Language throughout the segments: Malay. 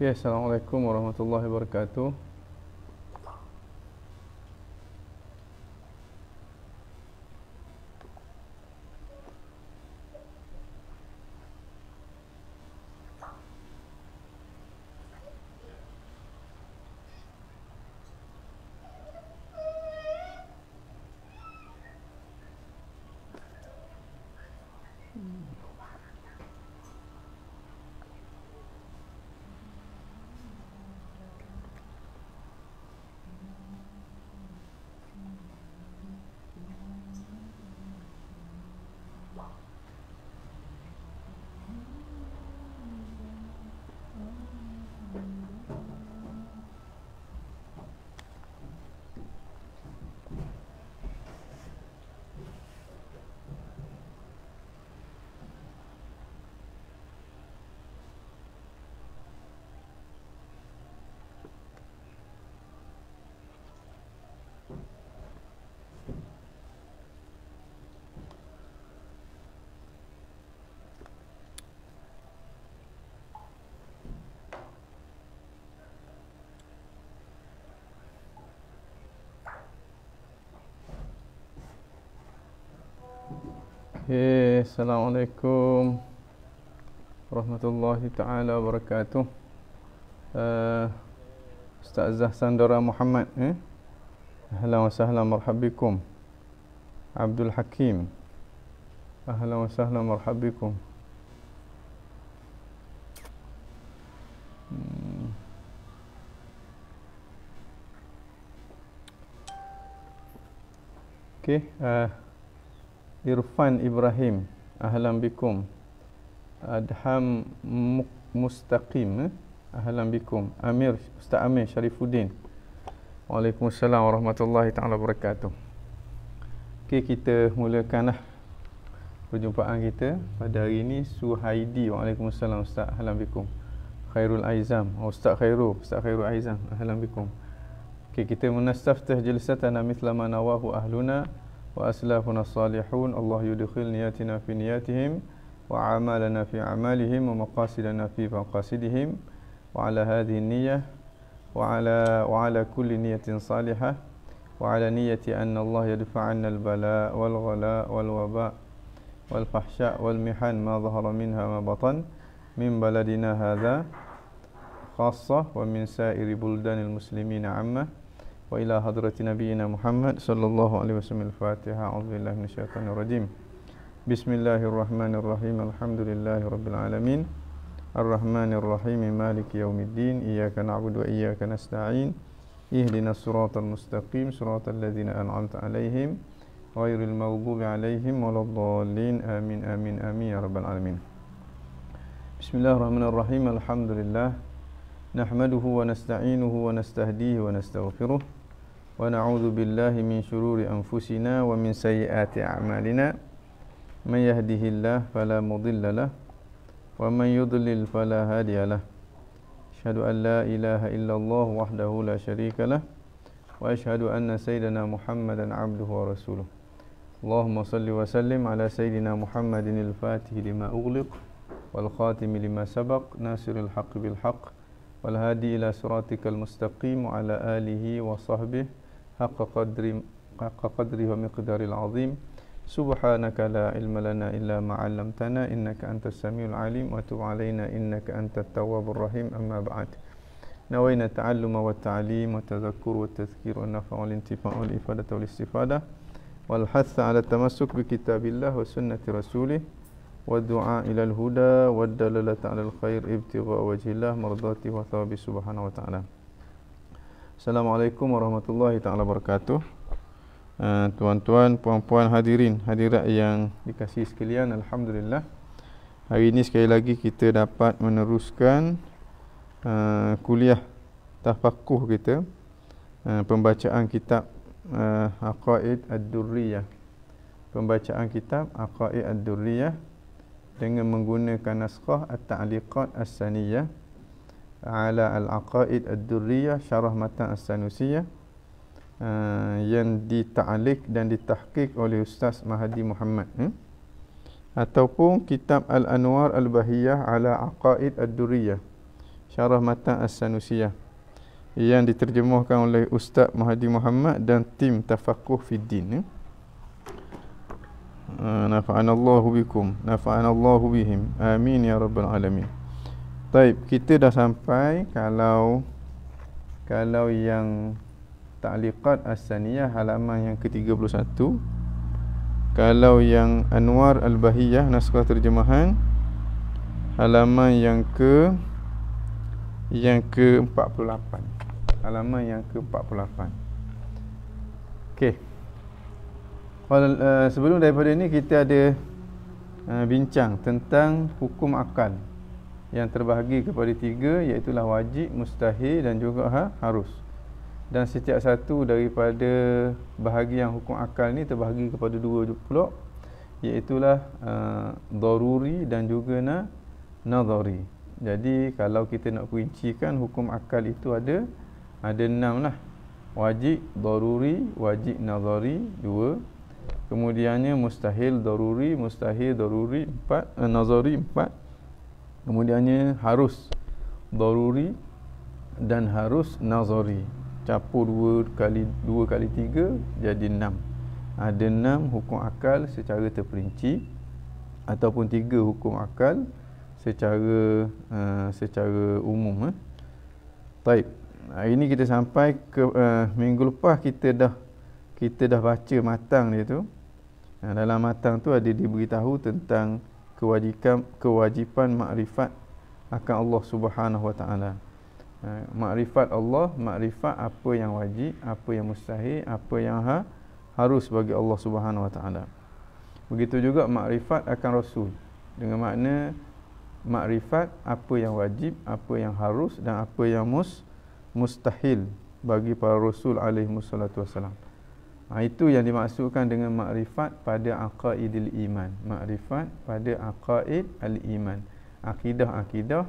Okay, Assalamualaikum warahmatullahi wabarakatuh. Assalamualaikum warahmatullahi taala wabarakatuh. Uh, Ustazah Sandara Muhammad eh? Ahlan wa sahlan marhabikum. Abdul Hakim. Ahlan wa sahlan marhabikum. Hmm. Okay, uh, Irfan Ibrahim Ahlan bikum. Adham Mustaqim eh? Ahlan bikum. Amir Ustaz Amir Syarifuddin. Waalaikumsalam warahmatullahi taala wabarakatuh. Okey kita mulakanlah perjumpaan kita pada hari ini. Suhaidi Waalaikumsalam Ustaz. Ahlan bikum. Khairul Aizam. Oh, Ustaz Khairul. Ustaz Khairul Aizam. Ahlan bikum. Okey kita munastaftah jilsatana mithla ma nawahu ahluna وأسلافنا الصالحون الله يدخل نياتنا في نياتهم وعمالنا في أعمالهم ومقاصدنا في مقاصدهم. وعلى هذه النية وعلى وعلى كل نية صالحة وعلى نية أن الله يدفع عنا البلاء والغلاء والوباء والفحشاء والمحن ما ظهر منها ما بطن من بلدنا هذا خاصة ومن سائر بلدان المسلمين عامة. وإلى حضرة نبينا محمد صلى الله عليه وسلم. الفاتحة. أعوذ بالله من الشيطان الرجيم. بسم الله الرحمن الرحيم. الحمد لله رب العالمين. الرحمن الرحيم. مالك يوم الدين. إياك نعبد وإياك نستعين. اهدنا الصراط المستقيم. صراط الذين أنعمت عليهم غير المغضوب عليهم ولا الضالين. آمين آمين آمين يا رب العالمين. بسم الله الرحمن الرحيم. الحمد لله نحمده ونستعينه ونستهديه ونستغفره. ونعوذ بالله من شرور أنفسنا ومن سيئات أعمالنا. من يهده الله فلا مضل له ومن يضلل فلا هادي له. أشهد أن لا إله إلا الله وحده لا شريك له وأشهد أن سيدنا محمدا عبده ورسوله. اللهم صل وسلم على سيدنا محمد الفاتح لما أغلق والخاتم لما سبق ناصر الحق بالحق والهادي إلى صراطك المستقيم وعلى آله وصحبه حق قدر حق قدره ومقدار العظيم سبحانك لا علم لنا إلا ما علمتنا إنك أنت السميع العليم وتب علينا إنك أنت التواب الرحيم أما بعد نوينا التعلم والتعليم والتذكر والتذكير والنفع والانتفاع والإفادة والاستفادة والحث على التمسك بكتاب الله وسنة رسوله والدعاء إلى الهدى والدلالة على الخير ابتغاء وجه الله مرضاته وثوابه سبحانه وتعالى Assalamualaikum warahmatullahi taala wabarakatuh. Uh, tuan-tuan, puan-puan hadirin, hadirat yang dikasihi sekalian, alhamdulillah. Hari ini sekali lagi kita dapat meneruskan uh, kuliah tafaqquh kita. Uh, pembacaan kitab uh, Aqaid Ad-Durriyah. Pembacaan kitab Aqaid Ad-Durriyah dengan menggunakan naskah At-Ta'liqat As-Saniyah ala al-aqaid ad-durriyah syarah matan as-sanusiyah uh, yang dita'alik dan ditahqiq oleh Ustaz Mahdi Muhammad hmm? ataupun kitab al-anwar al-bahiyah ala aqaid ad-durriyah Syarah Matan As-Sanusiyah yang diterjemahkan oleh Ustaz Mahdi Muhammad dan tim Tafakuh Fiddin. Ya. Ah, nafa'anallahu bikum nafa'anallahu bihim amin ya rabbal alamin Baik, kita dah sampai kalau kalau yang ta'liqat as-saniyah halaman yang ke-31 kalau yang Anwar Al-Bahiyah naskah terjemahan halaman yang ke yang ke-48 halaman yang ke-48 okey. Well, uh, sebelum daripada ini kita ada uh, bincang tentang hukum akal yang terbahagi kepada tiga iaitu wajib, mustahil dan juga ha, harus. Dan setiap satu daripada bahagian hukum akal ni terbahagi kepada dua pula iaitu uh, daruri dan juga na nadhari. Jadi kalau kita nak perincikan hukum akal itu ada ada enam lah. Wajib, daruri, wajib nadhari, dua Kemudiannya mustahil daruri, mustahil daruri empat, eh, nazari empat. Kemudiannya harus daruri dan harus nazari. Capur dua kali dua kali tiga jadi enam. Ada enam hukum akal secara terperinci ataupun tiga hukum akal secara uh, secara umum. Eh. Baik. Hari ini kita sampai ke uh, minggu lepas kita dah kita dah baca matang dia tu. Dalam matang tu ada diberitahu tentang kewajipan kewajipan makrifat akan Allah Subhanahu Wa Taala. Makrifat Allah, makrifat apa yang wajib, apa yang mustahil, apa yang ha, harus bagi Allah Subhanahu Wa Taala. Begitu juga makrifat akan Rasul. Dengan makna makrifat apa yang wajib, apa yang harus dan apa yang mus, mustahil bagi para Rasul alaihi wasallam. Ha, itu yang dimaksudkan dengan makrifat pada aqaidil iman. Makrifat pada aqaid al-iman. Akidah-akidah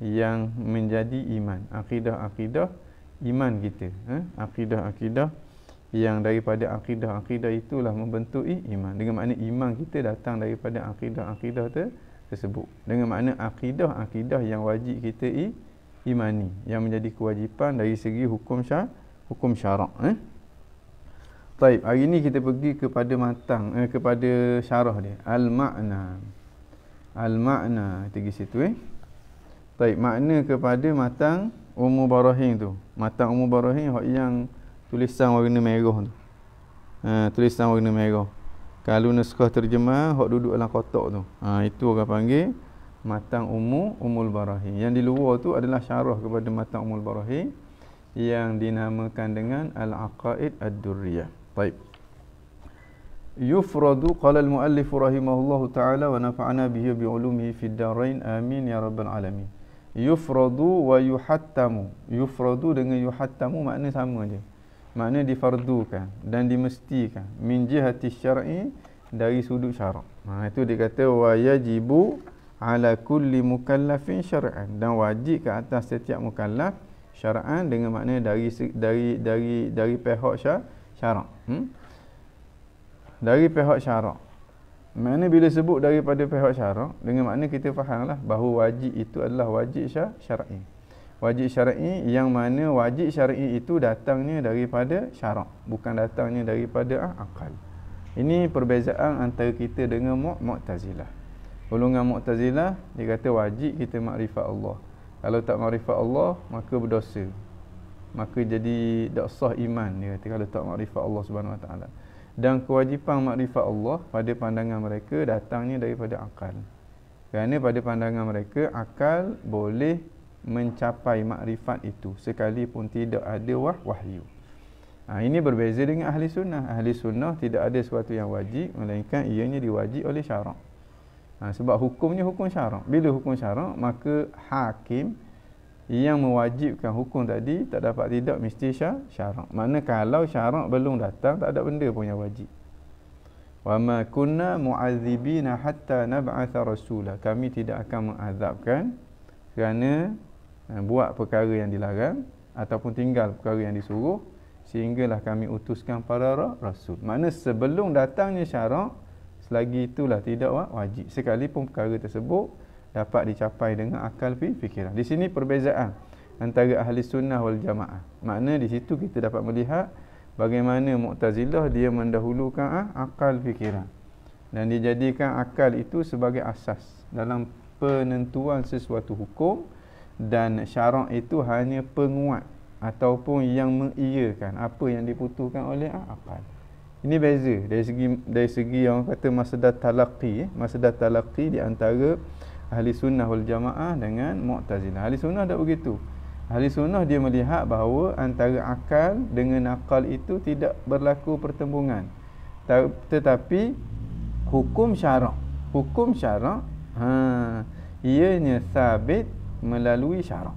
yang menjadi iman. Akidah-akidah iman kita. Ha? Akidah-akidah yang daripada akidah-akidah itulah membentuk iman. Dengan makna iman kita datang daripada akidah-akidah tersebut. Dengan makna akidah-akidah yang wajib kita imani. Yang menjadi kewajipan dari segi hukum syar hukum syarak. Eh? Baik, hari ini kita pergi kepada matang eh, kepada syarah dia. Al-makna. Al-makna pergi situ eh. Baik, makna kepada matang umur barahim tu. Matang umur barahim hak yang tulisan warna merah tu. Ha, tulisan warna merah. Kalau naskah terjemah hak duduk dalam kotak tu. Ha, itu orang panggil matang umur umul barahim. Yang di luar tu adalah syarah kepada matang umul barahim yang dinamakan dengan Al-Aqaid Ad-Durriyah. Baik. Yufradu qala al-muallif rahimahullahu taala wa nafa'ana bihi bi ulumihi fid darain amin ya rabbal alamin. Yufradu wa yuhattamu. Yufradu dengan yuhattamu makna sama je. Makna difardukan dan dimestikan min jihati syar'i dari sudut syarak. Ha itu dia kata wa yajibu ala kulli mukallafin syar'an dan wajib ke atas setiap mukallaf syar'an dengan makna dari dari dari dari pihak syar syarak hmm? dari pihak syarak mana bila sebut daripada pihak syarak dengan makna kita fahamlah bahawa wajib itu adalah wajib syar'i wajib syar'i yang mana wajib syar'i itu datangnya daripada syarak bukan datangnya daripada ah, akal ini perbezaan antara kita dengan Mu'tazilah. Golongan Mu'tazilah dia kata wajib kita makrifat Allah. Kalau tak makrifat Allah maka berdosa maka jadi tak sah iman dia kata kalau tak makrifat Allah Subhanahu Wa Taala. Dan kewajipan makrifat Allah pada pandangan mereka datangnya daripada akal. Kerana pada pandangan mereka akal boleh mencapai makrifat itu sekalipun tidak ada wah wahyu. Ha, ini berbeza dengan ahli sunnah. Ahli sunnah tidak ada sesuatu yang wajib melainkan ianya diwajib oleh syarak. Ha, sebab hukumnya hukum syarak. Bila hukum syarak maka hakim yang mewajibkan hukum tadi tak dapat tidak mesti syarak. Mana kalau syarak belum datang tak ada benda pun yang wajib. Wa ma kunna mu'adzibina hatta nab'atha rasula. Kami tidak akan mengazabkan kerana eh, buat perkara yang dilarang ataupun tinggal perkara yang disuruh sehinggalah kami utuskan para rasul. Mana sebelum datangnya syarak selagi itulah tidak wajib sekalipun perkara tersebut dapat dicapai dengan akal fikiran. Di sini perbezaan antara ahli sunnah wal jamaah. Makna di situ kita dapat melihat bagaimana Mu'tazilah dia mendahulukan ah, akal fikiran. Dan dia jadikan akal itu sebagai asas dalam penentuan sesuatu hukum dan syarak itu hanya penguat ataupun yang mengiyakan apa yang diputuskan oleh ah, akal. Ini beza dari segi dari segi yang kata masdar talaqi eh, masdar talaqi di antara ahli sunnah wal jamaah dengan mu'tazilah. Ahli sunnah tak begitu. Ahli sunnah dia melihat bahawa antara akal dengan akal itu tidak berlaku pertembungan. Tetapi hukum syarak, hukum syarak ha ianya sabit melalui syarak.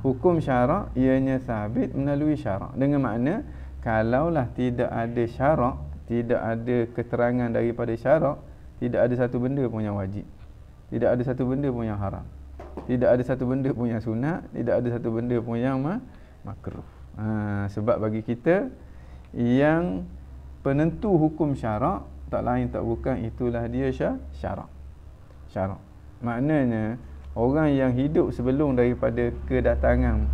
Hukum syarak ianya sabit melalui syarak. Dengan makna kalaulah tidak ada syarak, tidak ada keterangan daripada syarak, tidak ada satu benda pun yang wajib. Tidak ada satu benda pun yang haram. Tidak ada satu benda pun yang sunat, tidak ada satu benda pun yang ma makruh. Ha, sebab bagi kita yang penentu hukum syarak tak lain tak bukan itulah dia syarak. Syarak. Maknanya orang yang hidup sebelum daripada kedatangan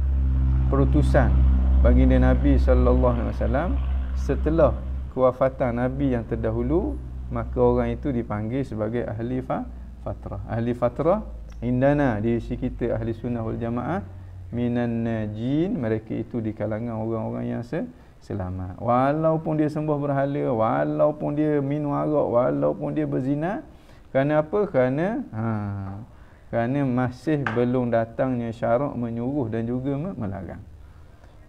perutusan baginda Nabi wasallam setelah kewafatan Nabi yang terdahulu maka orang itu dipanggil sebagai ahli fa fatrah. Ahli fatrah indana di sisi kita ahli sunnah wal jamaah minan najin mereka itu di kalangan orang-orang yang se selamat. Walaupun dia sembah berhala, walaupun dia minum arak, walaupun dia berzina, kerana apa? Kerana ha, kerana masih belum datangnya syarak menyuruh dan juga melarang.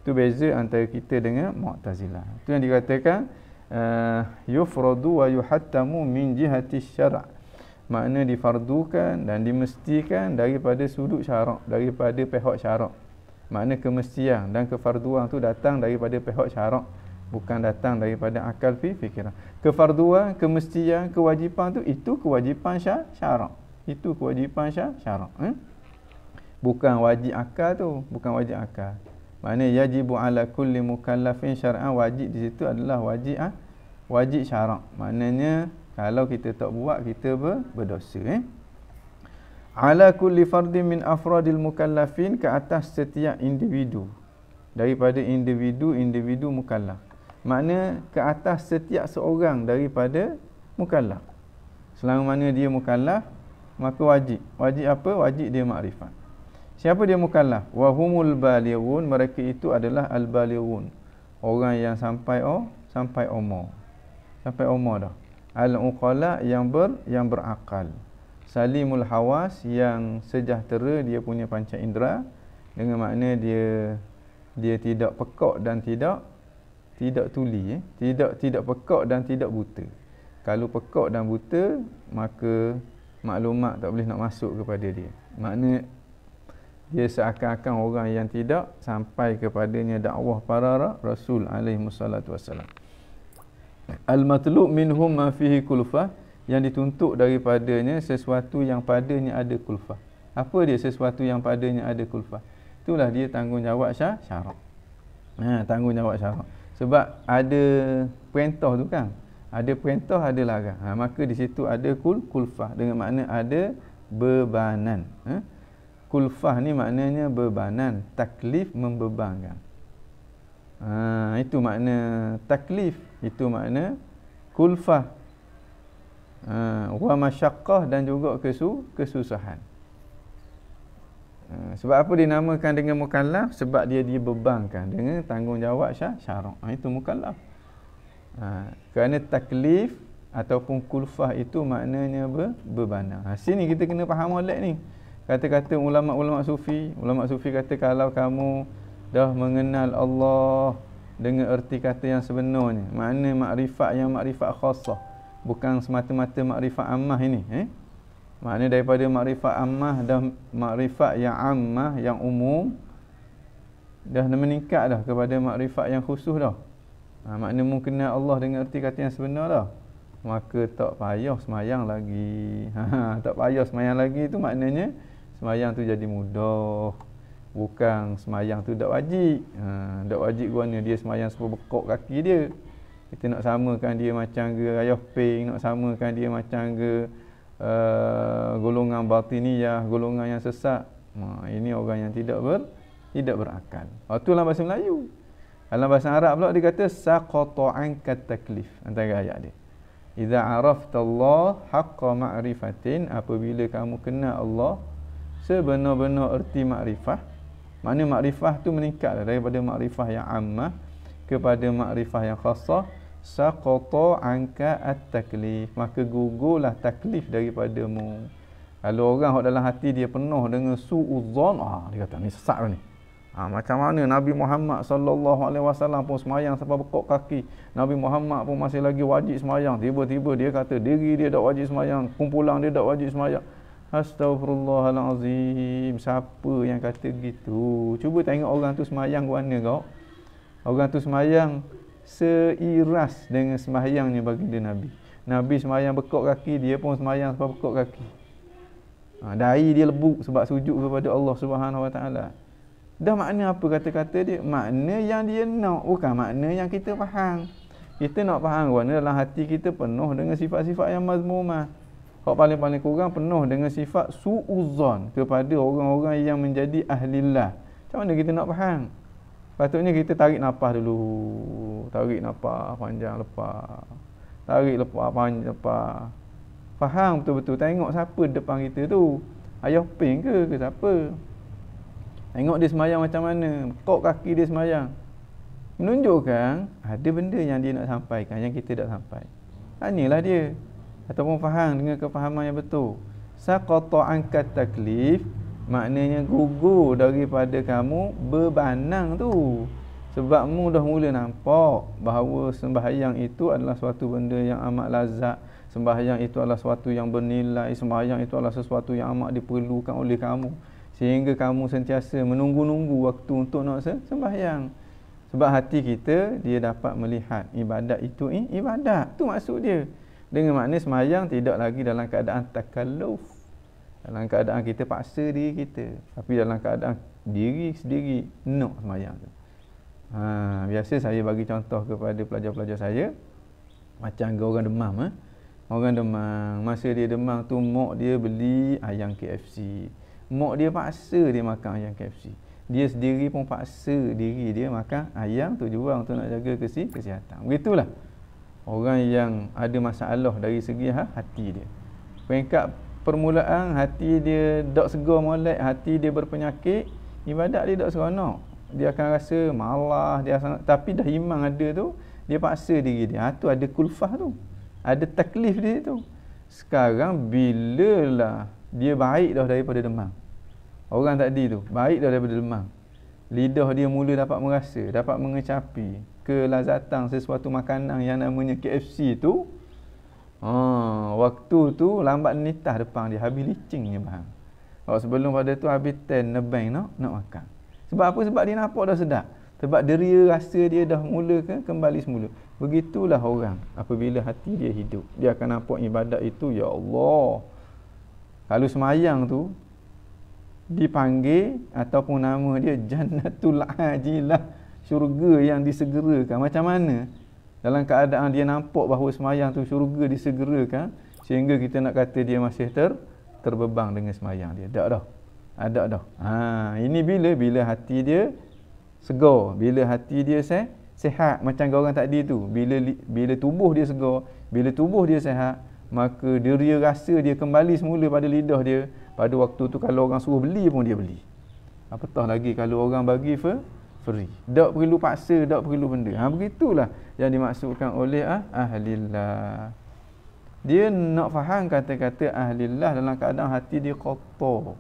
Itu beza antara kita dengan Mu'tazilah. Itu yang dikatakan uh, yufradu wa yuhattamu min jihati syara'. Makna difardukan dan dimestikan daripada sudut syarak, daripada pihak syarak. Makna kemestian dan kefarduan tu datang daripada pihak syarak, bukan datang daripada akal fi fikiran. Kefarduan, kemestian, kewajipan tu itu kewajipan syarak. Itu kewajipan syarak, eh? Bukan wajib akal tu, bukan wajib akal. Mana yajibu ala kulli mukallafin syar'an wajib di situ adalah wajib ah wajib syarak. Maknanya kalau kita tak buat kita ber, berdosa eh. Ala kulli fardin min afradil mukallafin ke atas setiap individu daripada individu-individu mukallaf. Makna ke atas setiap seorang daripada mukallaf. Selama mana dia mukallaf maka wajib. Wajib apa? Wajib dia makrifat. Siapa dia mukallaf? Wa humul balighun, mereka itu adalah al balighun. Orang yang sampai oh, sampai umur. Sampai umur dah. Al uqala yang ber yang berakal. Salimul hawas yang sejahtera dia punya panca indera dengan makna dia dia tidak pekak dan tidak tidak tuli eh? tidak tidak pekak dan tidak buta. Kalau pekak dan buta maka maklumat tak boleh nak masuk kepada dia. Makna dia seakan-akan orang yang tidak sampai kepadanya dakwah para rasul alaihi wassalam al matlub minhum ma fihi kulfah yang dituntut daripadanya sesuatu yang padanya ada kulfah apa dia sesuatu yang padanya ada kulfah itulah dia tanggungjawab syar syarak. Ha tanggungjawab syarak. Sebab ada perintah tu kan? Ada perintah ada larang. Ha, maka di situ ada kul kulfah dengan makna ada bebanan. Ha? kulfah ni maknanya bebanan taklif membebankan ha, itu makna taklif itu makna kulfah. Ha, wa masyaqqah dan juga kesu kesusahan. Ha, sebab apa dinamakan dengan mukallaf? Sebab dia dibebankan dengan tanggungjawab syarak. Ha, itu mukallaf. Ha, kerana taklif ataupun kulfah itu maknanya be, bebanan ha, sini kita kena faham molek ni. Kata-kata ulama-ulama sufi ulama sufi kata kalau kamu dah mengenal Allah dengan erti kata yang sebenarnya. Makna makrifat yang makrifat khassah bukan semata-mata makrifat ammah ini eh? Makna daripada makrifat ammah dan makrifat yang ammah yang umum dah meningkat dah kepada makrifat yang khusus dah. Ha, makna mengenal Allah dengan erti kata yang sebenar dah. Maka tak payah semayang lagi. Ha, tak payah semayang lagi itu maknanya semayang tu jadi mudah bukan semayang tu tak wajib ha, tak wajib kerana dia semayang sebab bekok kaki dia kita nak samakan dia macam ke ayah ping nak samakan dia macam ke uh, golongan batiniyah, golongan yang sesat. Ha, ini orang yang tidak ber tidak berakal. Waktu dalam bahasa Melayu. Dalam bahasa Arab pula dia kata saqata anka taklif antara ayat dia. Idza arafta Allah haqqa ma'rifatin apabila kamu kenal Allah sebenar-benar erti makrifah mana makrifah tu meningkat daripada makrifah yang ammah kepada makrifah yang khassah saqata anka at-taklif maka gugurlah taklif daripadamu kalau orang dalam hati dia penuh dengan suudzon ah dia kata ni sesat ni Ha, macam mana Nabi Muhammad sallallahu alaihi wasallam pun semayang sampai bekok kaki. Nabi Muhammad pun masih lagi wajib semayang. Tiba-tiba dia kata diri dia tak wajib semayang, kumpulan dia tak wajib semayang. Astaghfirullahalazim. Siapa yang kata gitu? Cuba tengok orang tu semayang mana kau? Orang tu semayang seiras dengan semayangnya baginda Nabi. Nabi semayang bekok kaki, dia pun semayang sampai bekok kaki. Ha, dahi dia lebuk sebab sujud kepada Allah Subhanahu Wa Taala. Dah makna apa kata-kata dia? Makna yang dia nak, bukan makna yang kita faham. Kita nak faham kerana dalam hati kita penuh dengan sifat-sifat yang mazmumah. Hak paling-paling kurang penuh dengan sifat su'uzon kepada orang-orang yang menjadi ahlillah. Macam mana kita nak faham? Patutnya kita tarik nafas dulu. Tarik nafas panjang lepas. Tarik lepas panjang lepas. Faham betul-betul. Tengok siapa depan kita tu. Ayah ping ke ke siapa? Tengok dia semayang macam mana. Kok kaki dia semayang. Menunjukkan ada benda yang dia nak sampaikan yang kita tak sampai. Tanyalah dia. Ataupun faham dengan kefahaman yang betul. Saqata angkat taklif. Maknanya gugur daripada kamu bebanang tu. Sebab mu dah mula nampak bahawa sembahyang itu adalah suatu benda yang amat lazat. Sembahyang itu adalah suatu yang bernilai. Sembahyang itu adalah sesuatu yang amat diperlukan oleh kamu sehingga kamu sentiasa menunggu-nunggu waktu untuk nak sembahyang sebab hati kita dia dapat melihat ibadat itu eh, ibadat tu maksud dia dengan makna sembahyang tidak lagi dalam keadaan takalluf dalam keadaan kita paksa diri kita tapi dalam keadaan diri sendiri nak sembahyang tu ha, biasa saya bagi contoh kepada pelajar-pelajar saya macam orang demam eh? orang demam masa dia demam tu mak dia beli ayam KFC Mak dia paksa dia makan ayam KFC. Dia sendiri pun paksa diri dia makan ayam tu jual untuk nak jaga kesi kesihatan. Begitulah. Orang yang ada masalah dari segi ha, hati dia. Peringkat permulaan hati dia tak segar molek, hati dia berpenyakit, ibadat dia tak seronok. Dia akan rasa malah, dia akan, tapi dah iman ada tu, dia paksa diri dia. Ha, tu ada kulfah tu. Ada taklif dia tu. Sekarang bila lah dia baik dah daripada demam. Orang tadi tu baik dah daripada demam. Lidah dia mula dapat merasa, dapat mengecapi kelazatan sesuatu makanan yang namanya KFC tu. Ha, waktu tu lambat nitah depan dia habis licingnya bang. Kalau sebelum pada tu habis ten nebeng nak nak makan. Sebab apa? Sebab dia nampak dah sedap. Sebab deria rasa dia dah mula ke kembali semula. Begitulah orang apabila hati dia hidup. Dia akan nampak ibadat itu ya Allah. Kalau semayang tu dipanggil ataupun nama dia Jannatul Ajilah syurga yang disegerakan. Macam mana? Dalam keadaan dia nampak bahawa semayang tu syurga disegerakan sehingga kita nak kata dia masih ter terbebang dengan semayang dia. Tak dah. Ada dah. Ha, ini bila bila hati dia segar, bila hati dia se sehat macam orang tadi tu. Bila bila tubuh dia segar, bila tubuh dia sehat, maka dia rasa dia kembali semula pada lidah dia pada waktu tu kalau orang suruh beli pun dia beli apatah lagi kalau orang bagi free. Tak perlu paksa tak perlu benda. Ha begitulah yang dimaksudkan oleh ah, ahlillah. Dia nak faham kata-kata ahlillah dalam keadaan hati dia kotor.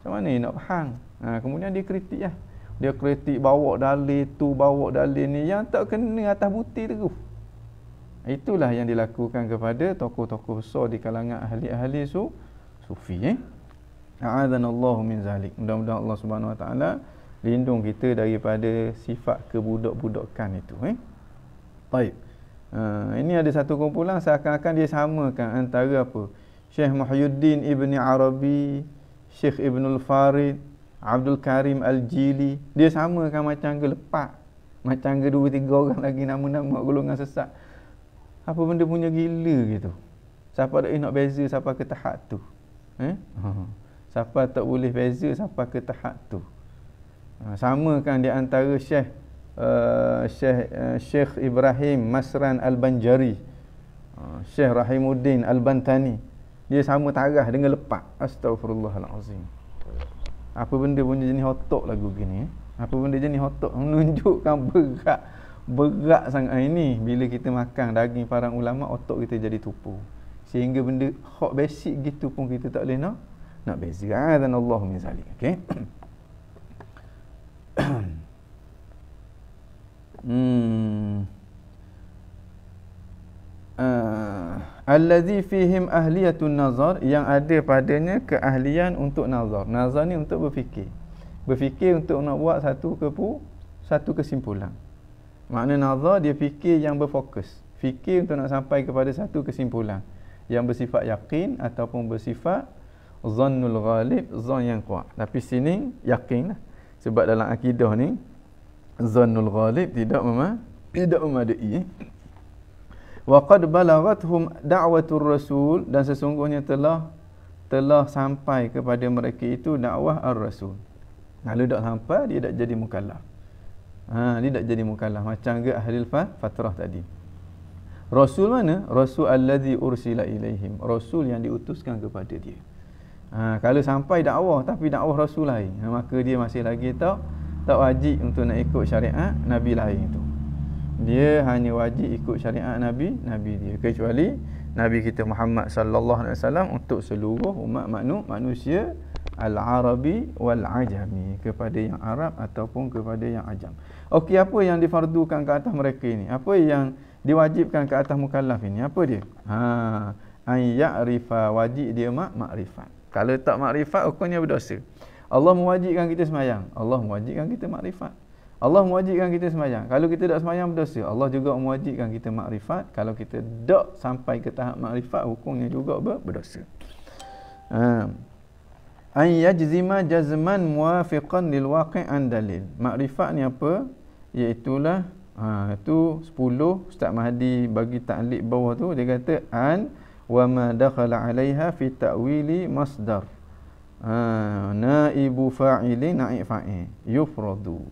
Macam mana dia nak faham? Ha, kemudian dia kritik lah dia kritik bawa dalil tu bawa dalil ni yang tak kena atas butir tu. Itulah yang dilakukan kepada tokoh-tokoh besar di kalangan ahli-ahli su sufi eh. A'adzanallahu min zalik. Mudah-mudahan Allah Subhanahu Wa Taala lindung kita daripada sifat kebudak-budakan itu eh. Baik. Uh, ini ada satu kumpulan seakan-akan dia samakan antara apa? Syekh Muhyiddin Ibn Arabi, Syekh Ibnul Farid, Abdul Karim Al-Jili, dia samakan macam ke lepak. Macam ke dua tiga orang lagi nama-nama golongan sesat apa benda punya gila gitu siapa dak nak beza siapa ke tahap tu eh ha. siapa tak boleh beza siapa ke tahap tu ha. sama kan di antara syekh uh, syekh uh, syekh Ibrahim Masran Al-Banjari. Uh, syekh Rahimuddin Al-Bantani. Dia sama tarah dengan lepak astagfirullahalazim apa benda punya jenis hotok lagu gini eh? apa benda jenis hotok menunjukkan berat berat sangat. Ini bila kita makan daging para ulama otak kita jadi tupu. Sehingga benda hak basic gitu pun kita tak boleh nak. Nak beza dan Allah min zalik okey hmm uh, allazi fihim ahliyatun nazar yang ada padanya keahlian untuk nazar nazar ni untuk berfikir berfikir untuk nak buat satu kepu satu kesimpulan Makna nazar dia fikir yang berfokus. Fikir untuk nak sampai kepada satu kesimpulan yang bersifat yakin ataupun bersifat zannul ghalib, zan yang kuat. Tapi sini yakin lah. Sebab dalam akidah ni zannul ghalib tidak memang tidak memadai. Wa qad balagathum da'watur rasul dan sesungguhnya telah telah sampai kepada mereka itu dakwah ar-rasul. Kalau tak sampai dia tak jadi mukallaf. Ha, dia tak jadi mukallaf macam ke ahli fatrah tadi. Rasul mana? Rasul allazi ursila ilaihim. Rasul yang diutuskan kepada dia. Ha, kalau sampai dakwah tapi dakwah rasul lain, ha, maka dia masih lagi tak tak wajib untuk nak ikut syariat nabi lain itu. Dia hanya wajib ikut syariat nabi nabi dia kecuali nabi kita Muhammad sallallahu alaihi wasallam untuk seluruh umat manusia al-arabi wal ajami kepada yang Arab ataupun kepada yang ajam. Okey apa yang difardukan ke atas mereka ini? Apa yang diwajibkan ke atas mukallaf ini? Apa dia? Ha, an ya'rifa wajib dia mak makrifat. Kalau tak makrifat hukumnya berdosa. Allah mewajibkan kita semayang. Allah mewajibkan kita makrifat. Allah mewajibkan kita semayang. Kalau kita tak semayang berdosa. Allah juga mewajibkan kita makrifat. Kalau kita tak sampai ke tahap makrifat hukumnya juga berdosa. An yajzima jazman muwafiqan lil waqi' an dalil. Makrifat ni apa? Iaitulah ha tu 10 Ustaz Mahdi bagi ta'liq bawah tu dia kata an wa ma dakhala 'alaiha fi ta'wili masdar. Ha naibu fa'ili naib fa'il yufradu.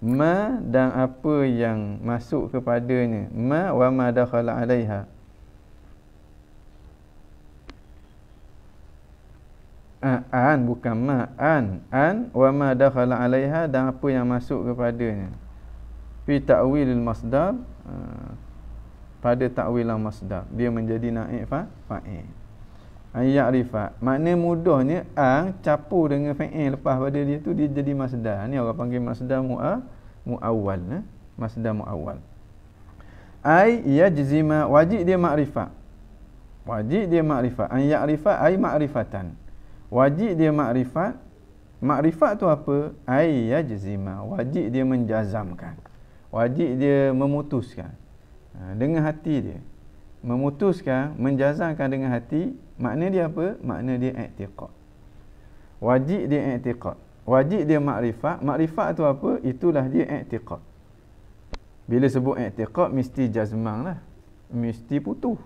Ma dan apa yang masuk kepadanya. Ma wa ma dakhala 'alaiha an bukan ma an an wa ma dakhala alaiha dan apa yang masuk kepadanya fi ta'wilil masdar uh, pada ta'wilan masdar dia menjadi naib fa fa'il ayat rifa makna mudahnya an campur dengan fa'il lepas pada dia tu dia jadi masdar ni orang panggil masdar mu'a muawwal eh? masdar muawwal ai yajzima wajib dia makrifat wajib dia makrifat an ya'rifa ai ma'rifatan Wajib dia makrifat. Makrifat tu apa? Ai yajzima. Wajib dia menjazamkan. Wajib dia memutuskan. Ha, dengan hati dia. Memutuskan, menjazamkan dengan hati. Makna dia apa? Makna dia i'tiqad. Wajib dia i'tiqad. Wajib dia makrifat. Makrifat tu apa? Itulah dia i'tiqad. Bila sebut i'tiqad, mesti jazmang lah. Mesti putuh.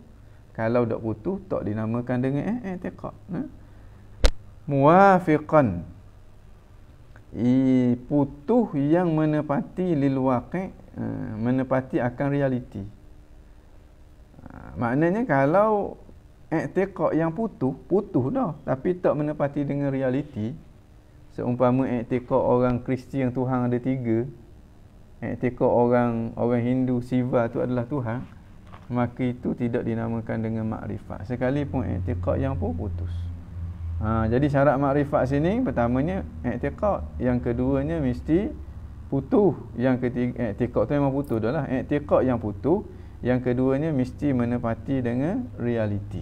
Kalau tak putuh, tak dinamakan dengan i'tiqad. Ha? muwafiqan i putuh yang menepati lil waqi uh, menepati akan realiti maknanya kalau i'tiqad yang putuh putuh dah. Tapi tak menepati dengan realiti seumpama i'tiqad orang Kristian Tuhan ada tiga i'tiqad orang orang Hindu Siva tu adalah Tuhan maka itu tidak dinamakan dengan makrifat. Sekalipun i'tiqad yang pun putus. Ha, jadi syarat makrifat sini pertamanya i'tiqad, yang keduanya mesti putuh, yang ketiga i'tiqad tu memang putuh dah lah. I'tiqad yang putuh, yang keduanya mesti menepati dengan realiti.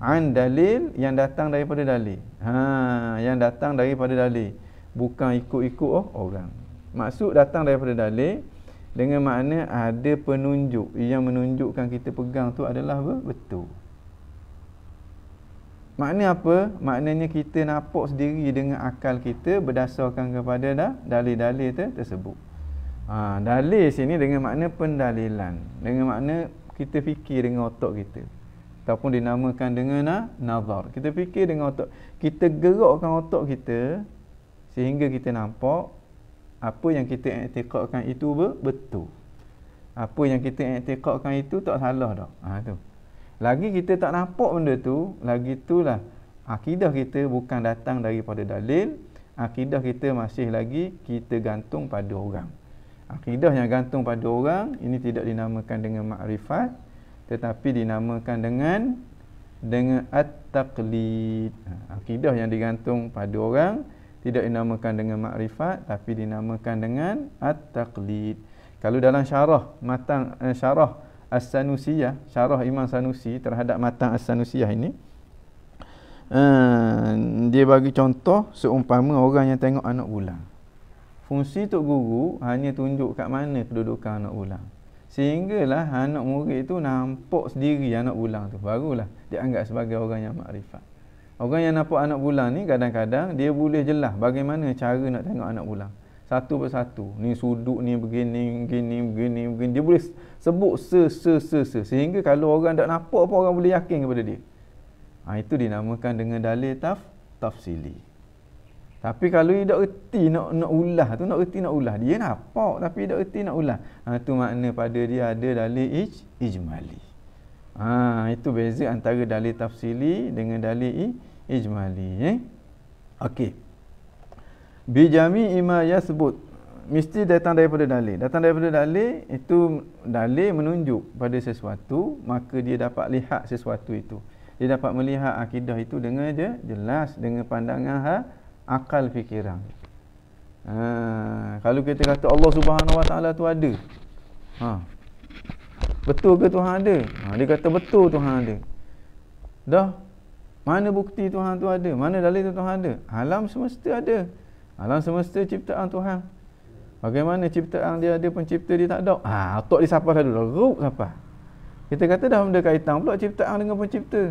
An dalil yang datang daripada dalil. Ha, yang datang daripada dalil. Bukan ikut-ikut oh, orang. Maksud datang daripada dalil dengan makna ada penunjuk yang menunjukkan kita pegang tu adalah betul. Makna apa? Maknanya kita nampak sendiri dengan akal kita berdasarkan kepada dah dalil-dalil tersebut. Ha, dalil sini dengan makna pendalilan. Dengan makna kita fikir dengan otak kita. ataupun dinamakan dengan na, nazar. Kita fikir dengan otak. Kita gerakkan otak kita sehingga kita nampak apa yang kita i'tiqadkan itu betul. Apa yang kita i'tiqadkan itu tak salah dah. Ha tu. Lagi kita tak nampak benda tu, lagi itulah akidah kita bukan datang daripada dalil, akidah kita masih lagi kita gantung pada orang. Akidah yang gantung pada orang ini tidak dinamakan dengan makrifat tetapi dinamakan dengan dengan at-taqlid. Ha, akidah yang digantung pada orang tidak dinamakan dengan makrifat tapi dinamakan dengan at-taqlid. Kalau dalam syarah matang eh, syarah As-Sanusiyah, syarah Imam Sanusi terhadap matang As-Sanusiyah ini uh, dia bagi contoh seumpama orang yang tengok anak bulan. Fungsi tok guru hanya tunjuk kat mana kedudukan anak bulan. Sehinggalah anak murid itu nampak sendiri anak bulan tu. Barulah dia anggap sebagai orang yang makrifat. Orang yang nampak anak bulan ni kadang-kadang dia boleh jelas bagaimana cara nak tengok anak bulan. Satu persatu. Ni sudut ni begini, begini, begini, begini. Dia boleh sebut se, se, se, se. Sehingga kalau orang tak nampak apa orang boleh yakin kepada dia. Ha, itu dinamakan dengan dalil taf, tafsili. Tapi kalau dia tak erti nak, nak ulah tu, nak erti nak ulah. Dia nampak tapi tak erti nak ulah. Ha, itu makna pada dia ada dalil ij, ijmali. Ha, itu beza antara dalil tafsili dengan dalil ijmali. Eh? Okey. Bijami ima yasbut. Mesti datang daripada dalil. Datang daripada dalil, itu dalil menunjuk pada sesuatu, maka dia dapat lihat sesuatu itu. Dia dapat melihat akidah itu dengan je, jelas, dengan pandangan ha, akal fikiran. Ha, kalau kita kata Allah Subhanahu Wa Taala tu ada. Ha, Betul ke Tuhan ada? Ha, dia kata betul Tuhan ada. Dah. Mana bukti Tuhan tu ada? Mana dalil tu Tuhan ada? Alam semesta ada. Alam semesta ciptaan Tuhan. Bagaimana ciptaan dia ada pencipta dia tak ada? Ha, otak dia siapa dulu? Ruk siapa? Kita kata dah benda kaitan pula ciptaan dengan pencipta.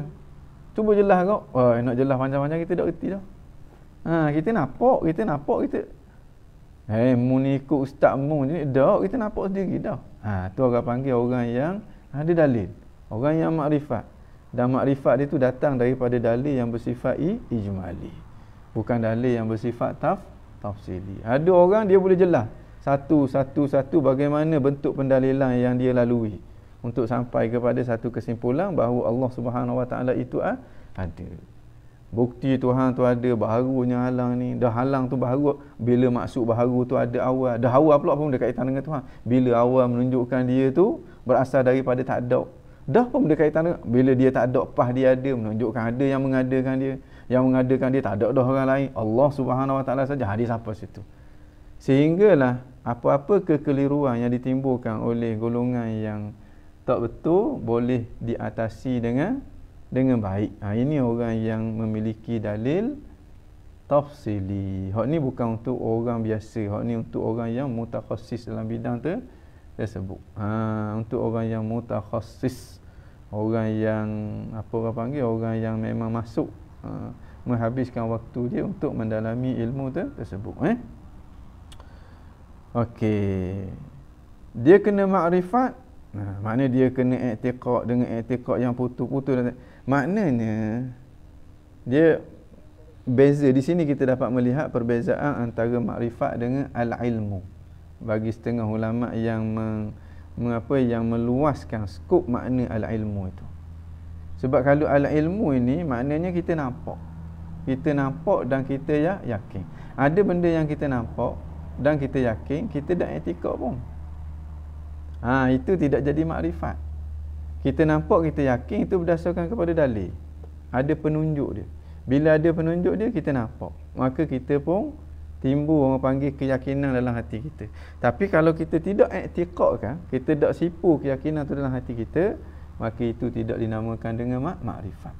Cuba jelas kau. Oh, nak jelas panjang-panjang kita tak reti dah. Ha, kita nampak, kita nampak kita hey, mu ni ikut ustaz mu ni dah kita nampak sendiri dah. Ha, tu orang panggil orang yang ada dalil. Orang yang makrifat. Dan makrifat dia tu datang daripada dalil yang bersifat ijmali. Bukan dalil yang bersifat taf tafsili. Ada orang dia boleh jelas satu satu satu bagaimana bentuk pendalilan yang dia lalui untuk sampai kepada satu kesimpulan bahawa Allah Taala itu ada bukti Tuhan tu ada baharunya halang ni. Dah halang tu baharu bila maksud baharu tu ada awal. Dah awal pula pun berkaitan dengan Tuhan. Bila awal menunjukkan dia tu berasal daripada tak ada. Dah pun berkaitan dengan bila dia tak ada pah dia ada. Menunjukkan ada yang mengadakan dia. Yang mengadakan dia tak ada dah orang lain. Allah Subhanahu Wa Taala saja. Hadis apa situ? Sehinggalah apa-apa kekeliruan yang ditimbulkan oleh golongan yang tak betul boleh diatasi dengan dengan baik. Ha, ini orang yang memiliki dalil tafsili. Hak ni bukan untuk orang biasa. Hak ni untuk orang yang mutakhassis dalam bidang tu tersebut. Ha, untuk orang yang mutakhassis. Orang yang apa orang panggil orang yang memang masuk ha, menghabiskan waktu dia untuk mendalami ilmu tu tersebut eh. Okey. Dia kena makrifat. Nah, makna dia kena i'tiqad dengan i'tiqad yang putus-putus Maknanya dia beza di sini kita dapat melihat perbezaan antara makrifat dengan al-ilmu. Bagi setengah ulama yang meng, mengapa yang meluaskan skop makna al-ilmu itu. Sebab kalau al-ilmu ini maknanya kita nampak. Kita nampak dan kita ya yakin. Ada benda yang kita nampak dan kita yakin, kita dah etika pun. Ha, itu tidak jadi makrifat. Kita nampak, kita yakin itu berdasarkan kepada dalil. Ada penunjuk dia. Bila ada penunjuk dia, kita nampak. Maka kita pun timbul orang panggil keyakinan dalam hati kita. Tapi kalau kita tidak kan, kita tidak sipu keyakinan itu dalam hati kita, maka itu tidak dinamakan dengan mak makrifat.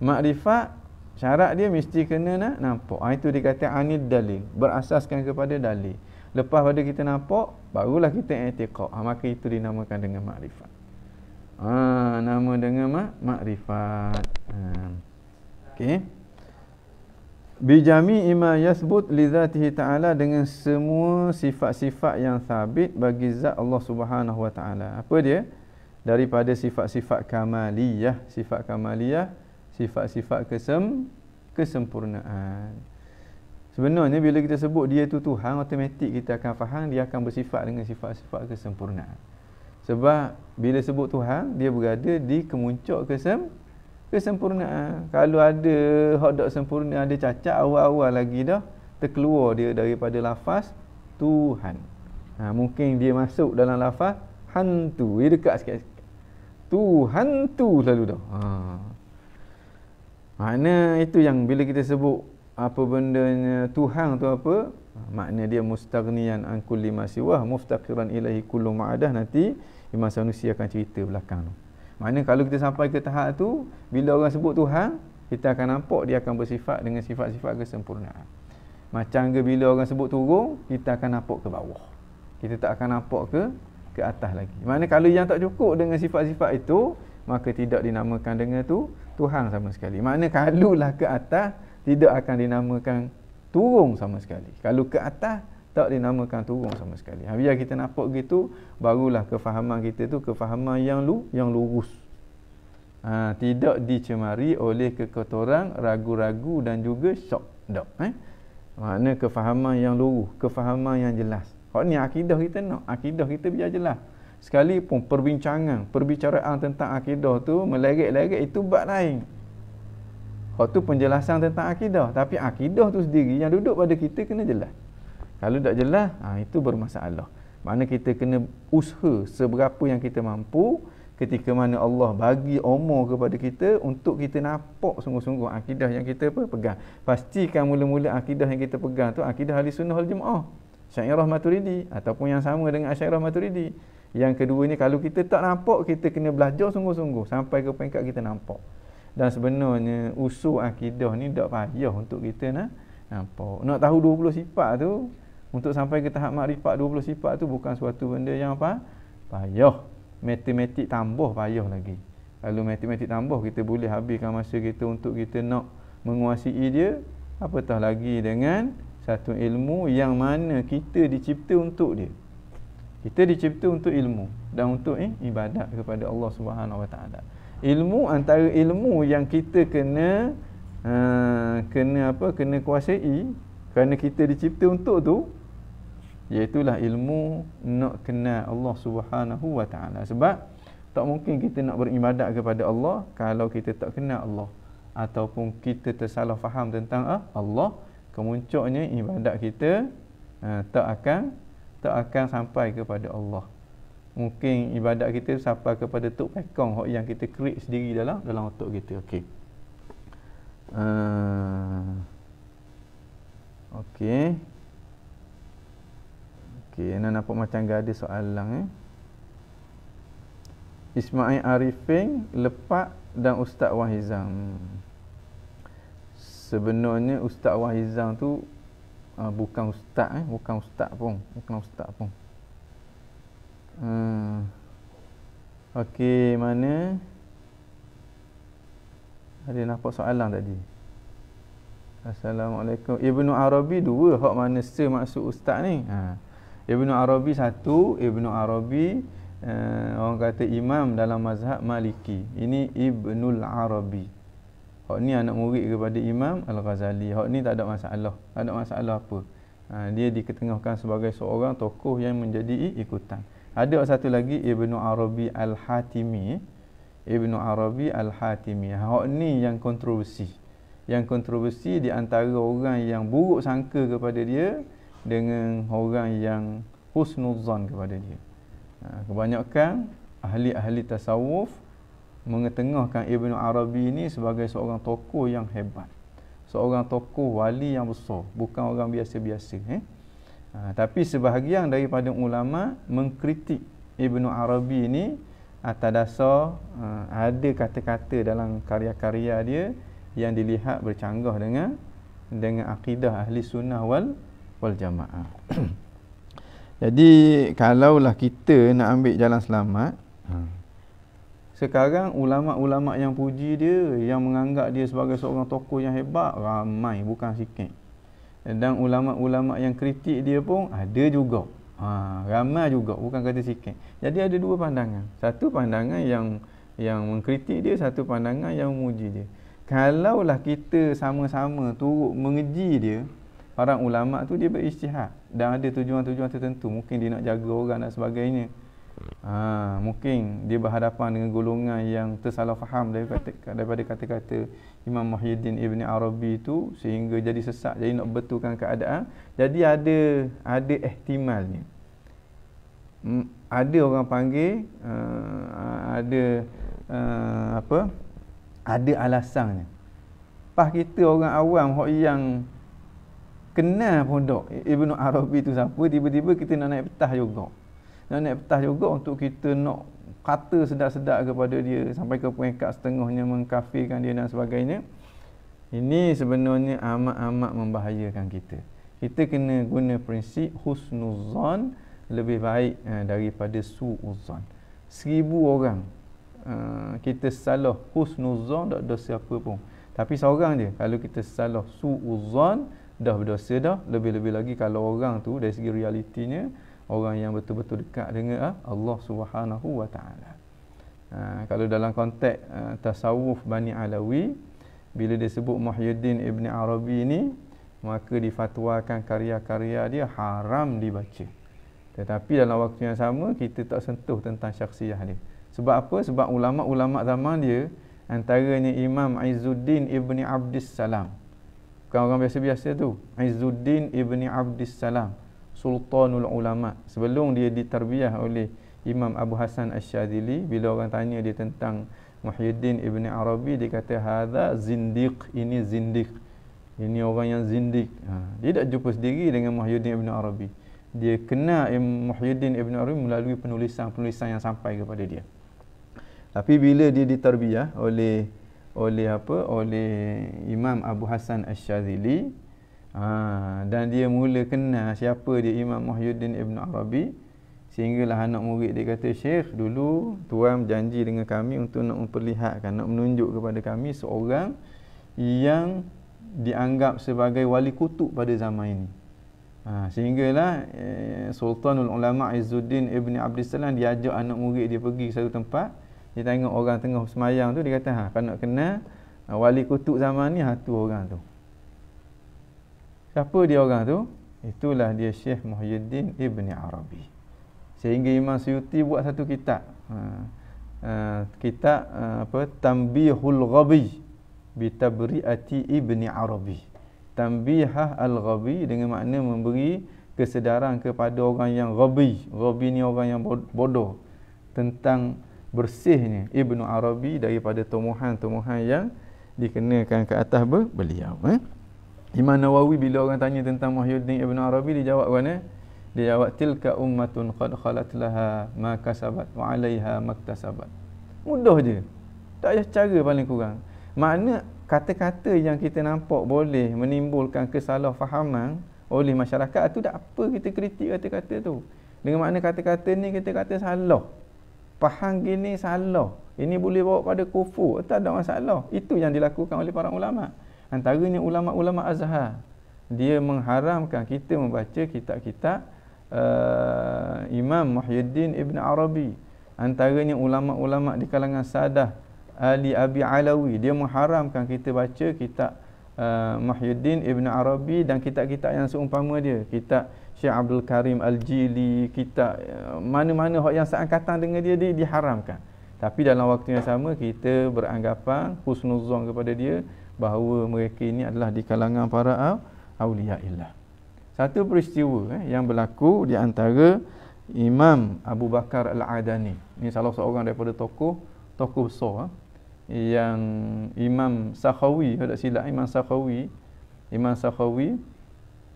Makrifat, syarat dia mesti kena nak nampak. Ha, itu dikatakan anid dalil. Berasaskan kepada dalil. Lepas pada kita nampak, barulah kita i'tiqad. Ha, maka itu dinamakan dengan makrifat. Ha, nama dengan mak makrifat. Ha. Okey. Bijami ima yasbut li zatihi ta'ala dengan semua sifat-sifat yang sabit bagi zat Allah Subhanahu wa ta'ala. Apa dia? daripada sifat-sifat kamaliyah sifat kamaliyah sifat-sifat kesem kesempurnaan sebenarnya bila kita sebut dia tu Tuhan automatik kita akan faham dia akan bersifat dengan sifat-sifat kesempurnaan sebab bila sebut Tuhan dia berada di kemuncak kesem kesempurnaan kalau ada hak dak sempurna ada cacat awal-awal lagi dah terkeluar dia daripada lafaz Tuhan ha, mungkin dia masuk dalam lafaz hantu dia dekat sikit tu hantu selalu dah. Ha. Makna itu yang bila kita sebut apa bendanya Tuhan tu apa? Makna dia mustaghniyan an kulli ma siwa muftaqiran ilahi kullu ma'adah nanti Imam Sanusi akan cerita belakang tu. Makna kalau kita sampai ke tahap tu bila orang sebut Tuhan kita akan nampak dia akan bersifat dengan sifat-sifat kesempurnaan. Macam ke bila orang sebut turun, kita akan nampak ke bawah. Kita tak akan nampak ke ke atas lagi. Mana kalau yang tak cukup dengan sifat-sifat itu, maka tidak dinamakan dengan tu Tuhan sama sekali. Makna lah ke atas tidak akan dinamakan turun sama sekali. Kalau ke atas tak dinamakan turun sama sekali. Ha, biar kita nampak gitu, barulah kefahaman kita tu kefahaman yang lu yang lurus. Ha, tidak dicemari oleh kekotoran, ragu-ragu dan juga syok. Tak, eh? Makna kefahaman yang lurus, kefahaman yang jelas. Hak ni akidah kita nak. Akidah kita biar jelas. Sekalipun perbincangan, perbicaraan tentang akidah tu meleret-leret itu bab lain. Hak tu penjelasan tentang akidah. Tapi akidah tu sendiri yang duduk pada kita kena jelas. Kalau tak jelas, ha, itu bermasalah. Mana kita kena usaha seberapa yang kita mampu ketika mana Allah bagi umur kepada kita untuk kita nampak sungguh-sungguh akidah yang kita pegang. Pastikan mula-mula akidah yang kita pegang tu akidah ahli sunnah wal jemaah. Syairah Maturidi ataupun yang sama dengan Syairah Maturidi. Yang kedua ni kalau kita tak nampak kita kena belajar sungguh-sungguh sampai ke peringkat kita nampak. Dan sebenarnya usul akidah ni tak payah untuk kita nak nampak. Nak tahu 20 sifat tu untuk sampai ke tahap makrifat 20 sifat tu bukan suatu benda yang apa? Payah. Matematik tambah payah lagi. Kalau matematik tambah kita boleh habiskan masa kita untuk kita nak menguasai dia apatah lagi dengan satu ilmu yang mana kita dicipta untuk dia. Kita dicipta untuk ilmu dan untuk eh, ibadat kepada Allah Subhanahu Wa Taala. Ilmu antara ilmu yang kita kena uh, kena apa? Kena kuasai kerana kita dicipta untuk tu iaitu ilmu nak kenal Allah Subhanahu Wa Taala. Sebab tak mungkin kita nak beribadat kepada Allah kalau kita tak kenal Allah ataupun kita tersalah faham tentang ah, Allah kemuncaknya ibadat kita uh, tak akan tak akan sampai kepada Allah. Mungkin ibadat kita sampai kepada tok pekong yang kita create sendiri dalam dalam otak kita. Okey. Uh, Okey. Okey, nak nampak macam ada soalan eh. Ismail Arifin lepak dan Ustaz Wahizam. Sebenarnya Ustaz Wahizang tu uh, bukan ustaz eh bukan ustaz pun bukan ustaz pun hmm. okey mana ada nampak soalan tadi Assalamualaikum Ibnu Arabi dua hak mana maksud ustaz ni ha. Ibnu Arabi satu Ibnu Arabi uh, orang kata imam dalam mazhab Maliki ini Ibnul Arabi Hak ni anak murid kepada Imam Al-Ghazali. Hak ni tak ada masalah. Tak ada masalah apa. Ha, dia diketengahkan sebagai seorang tokoh yang menjadi ikutan. Ada satu lagi Ibnu Arabi Al-Hatimi. Ibnu Arabi Al-Hatimi. Hak ni yang kontroversi. Yang kontroversi di antara orang yang buruk sangka kepada dia dengan orang yang husnuzan kepada dia. Ha, kebanyakan ahli-ahli tasawuf mengetengahkan Ibnu Arabi ini sebagai seorang tokoh yang hebat. Seorang tokoh wali yang besar, bukan orang biasa-biasa eh. Ha, tapi sebahagian daripada ulama mengkritik Ibnu Arabi ini atas dasar uh, ada kata-kata dalam karya-karya dia yang dilihat bercanggah dengan dengan akidah ahli sunnah wal wal jamaah. Jadi kalaulah kita nak ambil jalan selamat, hmm. Sekarang ulama-ulama yang puji dia, yang menganggap dia sebagai seorang tokoh yang hebat, ramai bukan sikit. Dan ulama-ulama yang kritik dia pun ada juga. Ha, ramai juga bukan kata sikit. Jadi ada dua pandangan. Satu pandangan yang yang mengkritik dia, satu pandangan yang memuji dia. Kalaulah kita sama-sama turut mengeji dia, para ulama tu dia berijtihad. Dan ada tujuan-tujuan tertentu. Mungkin dia nak jaga orang dan sebagainya. Ha, mungkin dia berhadapan dengan golongan yang tersalah faham daripada, kata-kata Imam Muhyiddin Ibn Arabi itu sehingga jadi sesak jadi nak betulkan keadaan. Jadi ada ada ihtimalnya. Hmm, ada orang panggil uh, ada uh, apa? Ada alasannya. Pas kita orang awam yang kenal pondok. Ibn Arabi itu siapa tiba-tiba kita nak naik petah juga. Nak naik petah juga untuk kita nak kata sedap-sedap kepada dia sampai ke peringkat setengahnya mengkafirkan dia dan sebagainya. Ini sebenarnya amat-amat membahayakan kita. Kita kena guna prinsip husnuzan lebih baik uh, daripada suuzan seribu orang uh, kita salah husnuzan tak ada siapa pun. Tapi seorang je kalau kita salah suuzan dah berdosa dah lebih-lebih lagi kalau orang tu dari segi realitinya orang yang betul-betul dekat dengan ah, Allah Subhanahu wa taala. Ha, kalau dalam konteks uh, tasawuf Bani Alawi bila disebut Muhyiddin Ibn Arabi ini maka difatwakan karya-karya dia haram dibaca. Tetapi dalam waktu yang sama kita tak sentuh tentang syakhsiah dia. Sebab apa? Sebab ulama-ulama zaman dia antaranya Imam Izzuddin Ibn Abdis Salam. Bukan orang biasa-biasa tu. Izzuddin Ibn Abdis Salam sultanul ulama sebelum dia diterbiah oleh Imam Abu Hasan Asy-Syadzili bila orang tanya dia tentang Muhyiddin Ibn Arabi dia kata hadza zindiq ini zindiq ini orang yang zindiq ha. dia tak jumpa sendiri dengan Muhyiddin Ibn Arabi dia kenal Muhyiddin Ibn Arabi melalui penulisan-penulisan yang sampai kepada dia tapi bila dia diterbiah oleh oleh apa? Oleh Imam Abu Hasan Asy-Syadzili Ha, dan dia mula kenal siapa dia Imam Muhyiddin Ibn Arabi. Sehinggalah anak murid dia kata Syekh dulu tuan janji dengan kami untuk nak memperlihatkan nak menunjuk kepada kami seorang yang dianggap sebagai wali kutub pada zaman ini. Ha, sehinggalah eh, Sultanul Ulama Izzuddin Ibn Abdissalam diajak anak murid dia pergi satu tempat dia tengok orang tengah semayang tu dia kata ha, kalau nak kenal wali kutub zaman ni ha, tu orang tu Siapa dia orang tu? Itulah dia Syekh Muhyiddin Ibn Arabi. Sehingga Imam Suyuti buat satu kitab. Ha, uh, kitab uh, apa? Tambihul Ghabi bi tabri'ati Ibn Arabi. Tambihah al-Ghabi dengan makna memberi kesedaran kepada orang yang ghabi. Ghabi ni orang yang bodoh tentang bersihnya Ibn Arabi daripada tumbuhan-tumbuhan yang dikenakan ke atas beliau eh? Imam Nawawi bila orang tanya tentang Muhyiddin Ibn Arabi dia jawab mana? Dia jawab tilka ummatun qad khalat laha ma kasabat wa 'alaiha maktasabat. Mudah je. Tak payah cara paling kurang. Makna kata-kata yang kita nampak boleh menimbulkan kesalahfahaman oleh masyarakat tu tak apa kita kritik kata-kata tu. Dengan makna kata-kata ni kita kata salah. Faham gini salah. Ini boleh bawa pada kufur. Tak ada masalah. Itu yang dilakukan oleh para ulama' antaranya ulama-ulama Azhar dia mengharamkan kita membaca kitab-kitab uh, Imam Muhyiddin Ibn Arabi antaranya ulama-ulama di kalangan Sadah Ali Abi Alawi dia mengharamkan kita baca kitab uh, Muhyiddin Ibn Arabi dan kitab-kitab yang seumpama dia kitab Syekh Abdul Karim Al-Jili kitab uh, mana-mana yang seangkatan dengan dia, dia diharamkan tapi dalam waktu yang sama kita beranggapan husnuzon kepada dia bahawa mereka ini adalah di kalangan para awliya illah. Satu peristiwa eh, yang berlaku di antara Imam Abu Bakar Al-Adani. Ini salah seorang daripada tokoh tokoh besar eh, yang Imam Sakhawi, tak silap Imam Sakhawi, Imam Sakhawi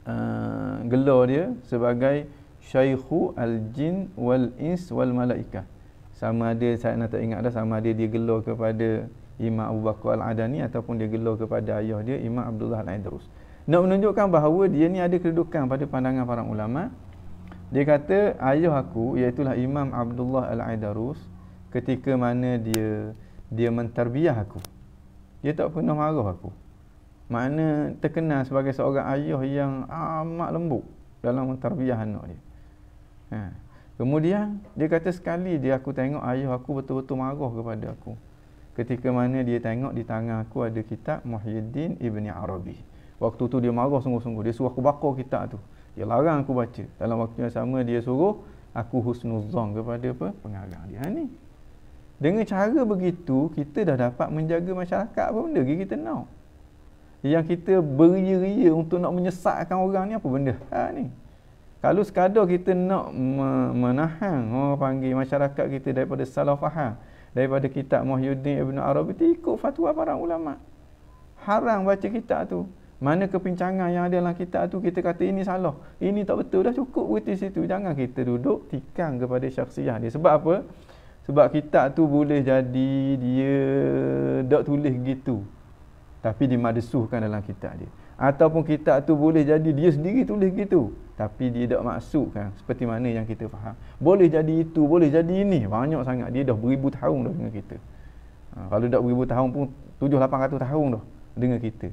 uh, gelar dia sebagai Syaikhu Al-Jin wal Ins wal Malaikah. Sama ada saya nak tak ingat dah sama ada dia gelar kepada Imam Abu Bakar Al-Adani ataupun dia gelar kepada ayah dia Imam Abdullah Al-Idrus. Nak menunjukkan bahawa dia ni ada kedudukan pada pandangan para ulama. Dia kata ayah aku iaitu Imam Abdullah Al-Idrus ketika mana dia dia menterbiah aku. Dia tak pernah marah aku. Makna terkenal sebagai seorang ayah yang amat lembut dalam menterbiah anak dia. Ha. Kemudian dia kata sekali dia aku tengok ayah aku betul-betul marah kepada aku. Ketika mana dia tengok di tangan aku ada kitab Muhyiddin Ibn Arabi. Waktu tu dia marah sungguh-sungguh. Dia suruh aku bakar kitab tu. Dia larang aku baca. Dalam waktu yang sama dia suruh aku husnuzon kepada apa? pengarang dia. Ha, ni. Dengan cara begitu, kita dah dapat menjaga masyarakat apa benda kita nak. Yang kita beria-ria untuk nak menyesatkan orang ni apa benda? Ha, ni. Kalau sekadar kita nak menahan orang panggil masyarakat kita daripada salah faham, daripada kitab Muhyiddin Ibn Arabi itu ikut fatwa para ulama. Haram baca kitab tu. Mana kepincangan yang ada dalam kitab tu kita kata ini salah. Ini tak betul dah cukup berhenti situ. Jangan kita duduk tikang kepada syaksiah dia. Sebab apa? Sebab kitab tu boleh jadi dia tak tulis gitu. Tapi dimadesuhkan dalam kitab dia. Ataupun kitab tu boleh jadi dia sendiri tulis gitu. Tapi dia tak maksudkan seperti mana yang kita faham. Boleh jadi itu boleh jadi ini. Banyak sangat. Dia dah beribu tahun dah dengan kita. Ha, kalau tak beribu tahun pun tujuh lapan ratus tahun dah dengan kita.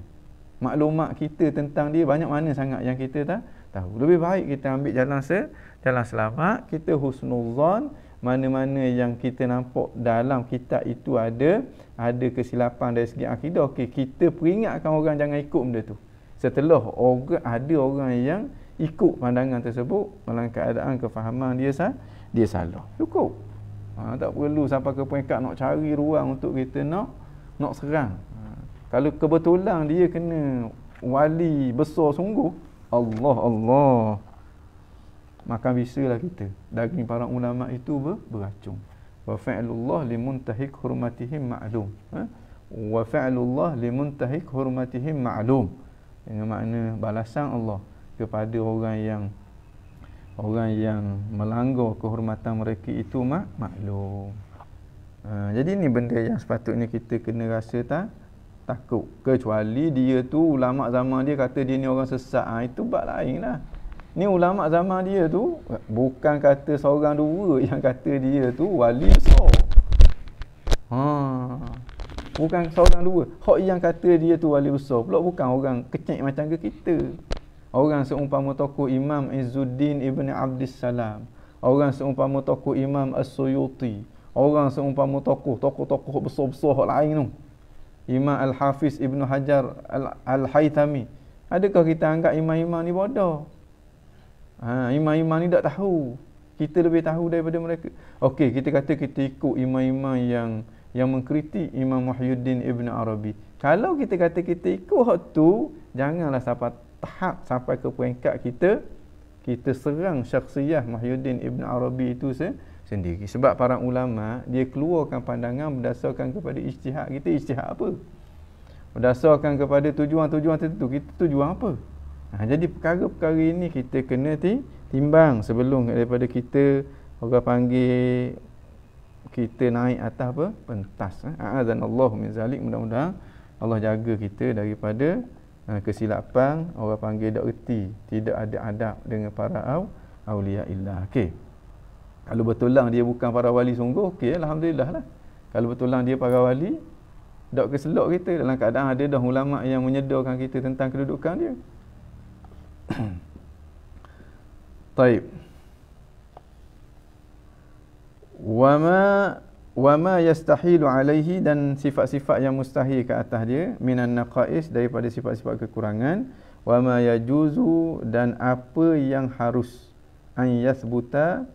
Maklumat kita tentang dia banyak mana sangat yang kita tak tahu. Lebih baik kita ambil jalan se jalan selamat. Kita husnuzan mana-mana yang kita nampak dalam kitab itu ada ada kesilapan dari segi akidah. Okey kita peringatkan orang jangan ikut benda tu. Setelah orang ada orang yang ikut pandangan tersebut dalam keadaan kefahaman dia sah dia salah. Cukup. Ha, tak perlu sampai ke peringkat nak cari ruang untuk kita nak nak serang. Ha, kalau kebetulan dia kena wali besar sungguh Allah Allah maka bisalah kita daging para ulama itu ber, beracun wa fa'lullah limuntahik hurmatihim ma'lum ha? wa fa'lullah limuntahik hurmatihim ma'lum dengan makna balasan Allah kepada orang yang orang yang melanggar kehormatan mereka itu mak maklum. Ha, jadi ni benda yang sepatutnya kita kena rasa tak takut kecuali dia tu ulama zaman dia kata dia ni orang sesat ha, itu bab lainlah. Ni ulama zaman dia tu bukan kata seorang dua yang kata dia tu wali besar. Ha. Bukan seorang dua. Hak yang kata dia tu wali besar pula bukan orang kecil macam ke kita. Orang seumpama tokoh Imam Izzuddin Ibn Abdus Salam. Orang seumpama tokoh Imam As-Suyuti. Orang seumpama tokoh, tokoh-tokoh besar-besar hak lain tu. Imam Al-Hafiz Ibn Hajar Al-Haythami. Adakah kita anggap imam-imam ni bodoh? Ha, imam-imam ni tak tahu. Kita lebih tahu daripada mereka. Okey, kita kata kita ikut imam-imam yang yang mengkritik Imam Muhyiddin Ibn Arabi. Kalau kita kata kita ikut hak tu, janganlah sampai tahap sampai ke peringkat kita kita serang syakhsiyah Muhyiddin Ibn Arabi itu se sendiri. Sebab para ulama dia keluarkan pandangan berdasarkan kepada ijtihad kita ijtihad apa? Berdasarkan kepada tujuan-tujuan tertentu kita tujuan apa? Ha, jadi perkara-perkara ini kita kena timbang sebelum daripada kita orang panggil kita naik atas apa? Pentas eh? azan Allah min zalik mudah-mudahan Allah jaga kita daripada uh, kesilapan orang panggil dak reti tidak ada adab dengan para au aulia illah. Okey. Kalau betul lah dia bukan para wali sungguh okey alhamdulillah lah. Kalau betul lah dia para wali dak keselok kita dalam keadaan ada dah ulama yang menyedarkan kita tentang kedudukan dia Taib wama wama yastahilu alaihi dan sifat-sifat yang mustahil ke atas dia minan naqais daripada sifat-sifat kekurangan. Wama yajuzu dan apa yang harus an yasbuta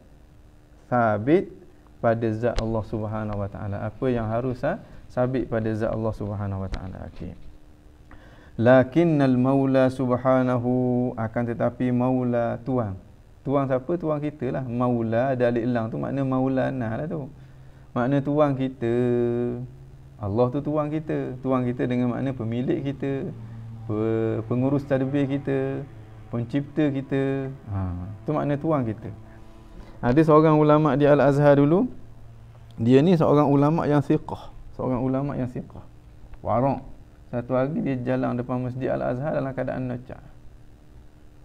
sabit pada zat Allah Subhanahu wa taala. Apa yang harus ha? sabit pada zat Allah Subhanahu wa taala. Okey lakinnal maula subhanahu akan tetapi maula tuan Tuang siapa? Tuang kita lah. Maula ada alik elang tu makna maulana lah tu. Makna tuang kita. Allah tu tuang kita. Tuang kita dengan makna pemilik kita. Pengurus tadbir kita. Pencipta kita. Ha, tu makna tuang kita. Ada seorang ulama di Al-Azhar dulu. Dia ni seorang ulama yang siqah. Seorang ulama yang siqah. Warang. Satu hari dia jalan depan masjid Al-Azhar dalam keadaan nacak.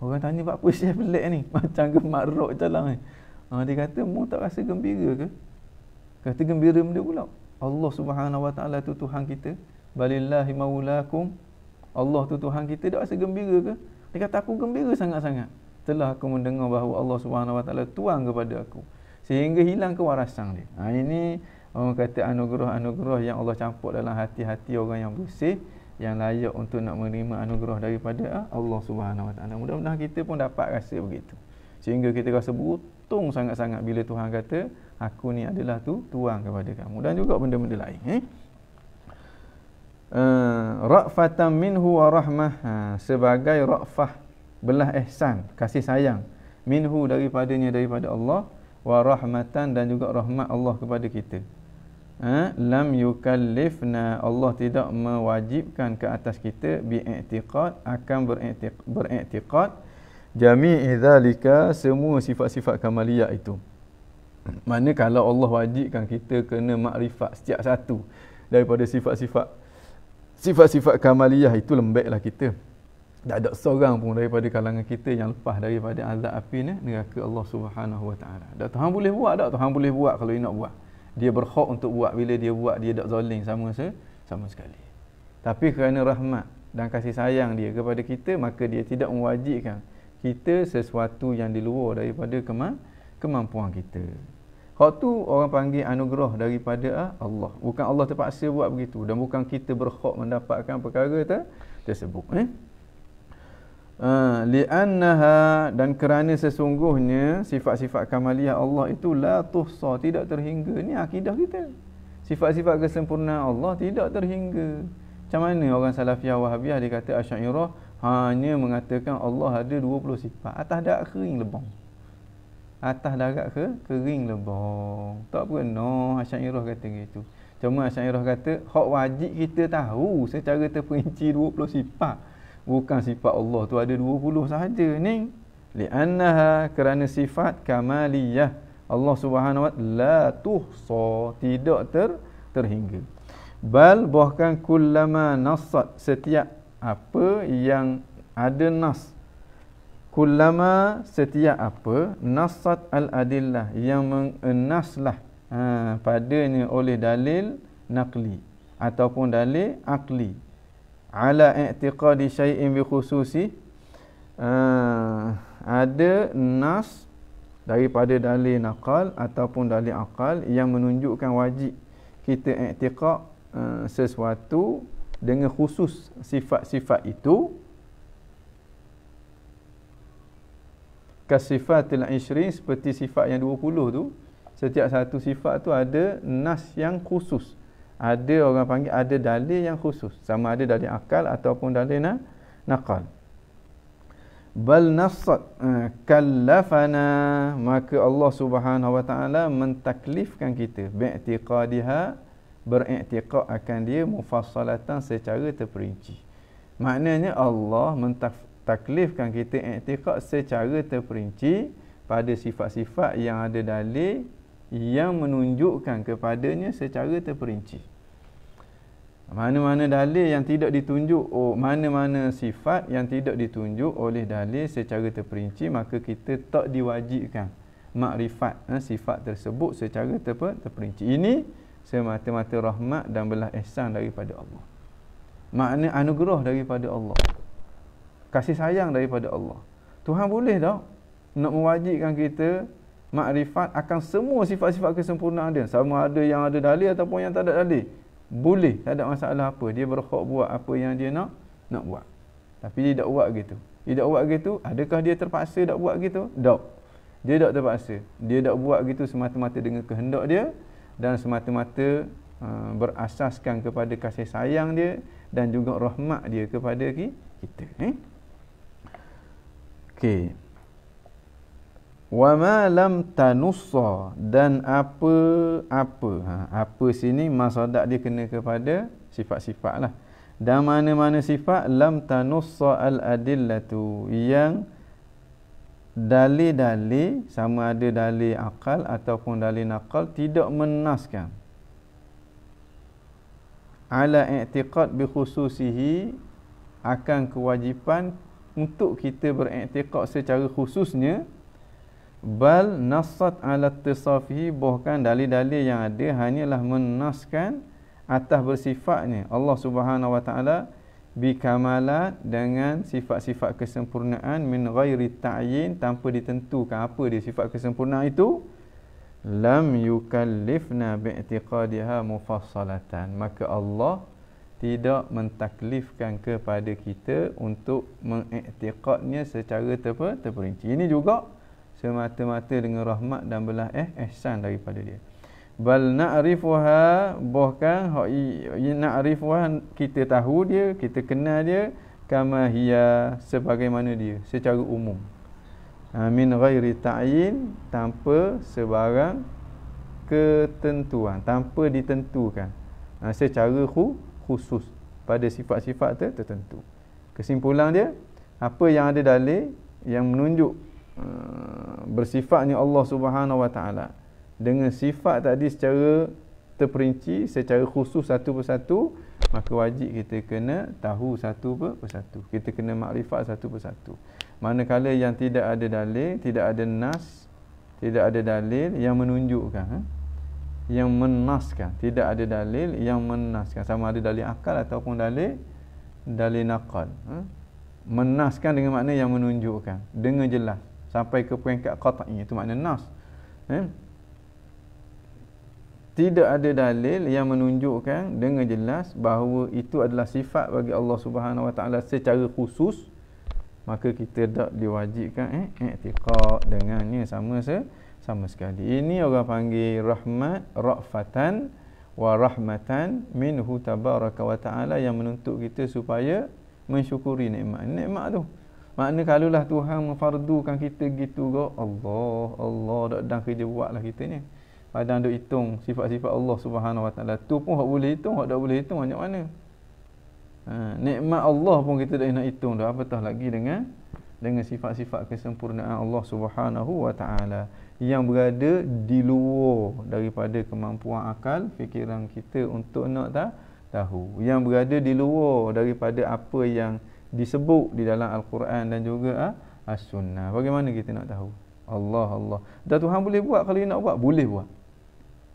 Orang tanya buat apa saya pelik ni. Macam gemarok jalan ni? Ha, Dia kata mu tak rasa gembira ke? Kata gembira benda pula. Allah subhanahu wa ta'ala tu Tuhan kita. Balillahi maulakum. Allah tu Tuhan kita. Tak rasa gembira ke? Dia kata aku gembira sangat-sangat. Setelah aku mendengar bahawa Allah Subhanahu Wa Taala tuang kepada aku. Sehingga hilang kewarasan dia. Ha, ini orang kata anugerah-anugerah yang Allah campur dalam hati-hati orang yang bersih yang layak untuk nak menerima anugerah daripada ah, Allah Subhanahu Wa Taala. Mudah-mudahan kita pun dapat rasa begitu. Sehingga kita rasa beruntung sangat-sangat bila Tuhan kata, aku ni adalah tu tuang kepada kamu dan juga benda-benda lain, eh. Uh, ra'fatan minhu wa rahmah ha, sebagai ra'fah belah ihsan kasih sayang minhu daripadanya daripada Allah wa rahmatan dan juga rahmat Allah kepada kita ha? lam yukallifna Allah tidak mewajibkan ke atas kita bi'tiqad akan beriktiqad jami'i dzalika semua sifat-sifat kamaliyah itu mana kalau Allah wajibkan kita kena makrifat setiap satu daripada sifat-sifat sifat-sifat kamaliyah itu lembeklah kita tak ada seorang pun daripada kalangan kita yang lepas daripada azab api ni neraka Allah Subhanahu Wa Taala. Tak Tuhan boleh buat tak? Tuhan boleh buat kalau nak buat dia berhak untuk buat. Bila dia buat dia tak zalim sama sama sekali. Tapi kerana rahmat dan kasih sayang dia kepada kita maka dia tidak mewajibkan kita sesuatu yang di luar daripada kema kemampuan kita. Hak tu orang panggil anugerah daripada ah, Allah. Bukan Allah terpaksa buat begitu dan bukan kita berhak mendapatkan perkara ter tersebut eh Uh, li'annaha dan kerana sesungguhnya sifat-sifat kamaliyah Allah itu la tuhsa tidak terhingga. Ni akidah kita. Sifat-sifat kesempurnaan Allah tidak terhingga. Macam mana orang salafiyah wahabiyah dia kata asy'ariyah hanya mengatakan Allah ada 20 sifat. Atas darat kering lebong. Atas darat ke kering lebong. Tak pernah asy'ariyah kata gitu. Cuma asy'ariyah kata hak wajib kita tahu secara terperinci 20 sifat bukan sifat Allah tu ada 20 sahaja ni. Li'annaha kerana sifat kamaliyah. Allah Subhanahu wa la tuhsa tidak ter terhingga. Bal bahkan kullama nasat setiap apa yang ada nas. Kullama setiap apa nasat al adillah yang mengenaslah ha, padanya oleh dalil naqli ataupun dalil akli ala i'tiqadi syai'in bi khususi uh, ada nas daripada dalil naqal ataupun dalil akal yang menunjukkan wajib kita i'tiqad uh, sesuatu dengan khusus sifat-sifat itu. Kasifatil ishrin seperti sifat yang 20 tu setiap satu sifat tu ada nas yang khusus ada orang panggil ada dalil yang khusus. Sama ada dalil akal ataupun dalil na naqal bal nasat uh, kallafana. Maka Allah Subhanahu wa taala mentaklifkan kita. Bi'tiqadiha beriktiqad akan dia mufassalatan secara terperinci. Maknanya Allah mentaklifkan kita iktiqad secara terperinci pada sifat-sifat yang ada dalil yang menunjukkan kepadanya secara terperinci. Mana-mana dalil yang tidak ditunjuk, oh, mana-mana sifat yang tidak ditunjuk oleh dalil secara terperinci, maka kita tak diwajibkan makrifat eh, sifat tersebut secara terper, terperinci. Ini semata-mata rahmat dan belah ihsan daripada Allah. Makna anugerah daripada Allah. Kasih sayang daripada Allah. Tuhan boleh tak nak mewajibkan kita makrifat akan semua sifat-sifat kesempurnaan dia. Sama ada yang ada dalil ataupun yang tak ada dalil. Boleh tak ada masalah apa. Dia berhak buat apa yang dia nak nak buat. Tapi dia tak buat gitu. Dia tak buat gitu adakah dia terpaksa tak buat gitu? Tak. Dia tak terpaksa. Dia tak buat gitu semata-mata dengan kehendak dia dan semata-mata uh, berasaskan kepada kasih sayang dia dan juga rahmat dia kepada kita eh? Okey wa ma lam tanussa dan apa apa? Ha, apa sini masadak dia kena kepada sifat-sifat lah. Dan mana-mana sifat lam tanussa al adillatu yang dalil-dalil sama ada dalil akal ataupun dalil nakal tidak menaskan. Ala i'tiqad bi khususihi akan kewajipan untuk kita beriktikad secara khususnya bal nasat ala tisafihi bahkan dalil-dalil yang ada hanyalah menaskan atas bersifatnya. Allah Subhanahu wa taala bi dengan sifat-sifat kesempurnaan min ghairi ta'yin tanpa ditentukan apa dia sifat kesempurnaan itu. Lam yukallifna bi'tiqadiha mufassalatan. Maka Allah tidak mentaklifkan kepada kita untuk mengiktiqadnya secara terper, terperinci. Ini juga semata-mata dengan rahmat dan belah eh ihsan daripada dia. Bal na'rifuha bahkan hak na'rifuha kita tahu dia kita kenal dia kama hiya sebagaimana dia secara umum. Ha, min ghairi ta'yin tanpa sebarang ketentuan tanpa ditentukan. Ha, secara khusus pada sifat-sifat tertentu. Kesimpulan dia apa yang ada dalil yang menunjuk bersifatnya Allah Subhanahu Wa Taala. Dengan sifat tadi secara terperinci secara khusus satu persatu maka wajib kita kena tahu satu persatu. Kita kena makrifat satu persatu manakala yang tidak ada dalil tidak ada nas tidak ada dalil yang menunjukkan ha? yang menaskan. Tidak ada dalil yang menaskan. Sama ada dalil akal ataupun dalil dalil naqal ha? menaskan dengan makna yang menunjukkan. Dengan jelas sampai ke peringkat qat'i itu makna nas. Ha? tidak ada dalil yang menunjukkan dengan jelas bahawa itu adalah sifat bagi Allah Subhanahu Wa Taala secara khusus. Maka kita tak diwajibkan eh i'tiqad dengannya sama se sama sekali. Ini orang panggil rahmat rafatan wa rahmatan minhu tabaraka wa taala yang menuntut kita supaya mensyukuri nikmat. Nikmat tu makna kalaulah Tuhan memfardukan kita gitu go Allah Allah dak dan kerja buatlah kita ni Padang duk hitung sifat-sifat Allah Subhanahu Wa Taala. Tu pun hak boleh hitung, hak tak boleh hitung banyak mana. Ha, nikmat Allah pun kita dah nak hitung dah. Apatah lagi dengan dengan sifat-sifat kesempurnaan Allah Subhanahu Wa Taala yang berada di luar daripada kemampuan akal fikiran kita untuk nak tahu. Yang berada di luar daripada apa yang disebut di dalam Al-Quran dan juga ah, As-Sunnah. Bagaimana kita nak tahu? Allah Allah. Dan Tuhan boleh buat kalau dia nak buat, boleh buat.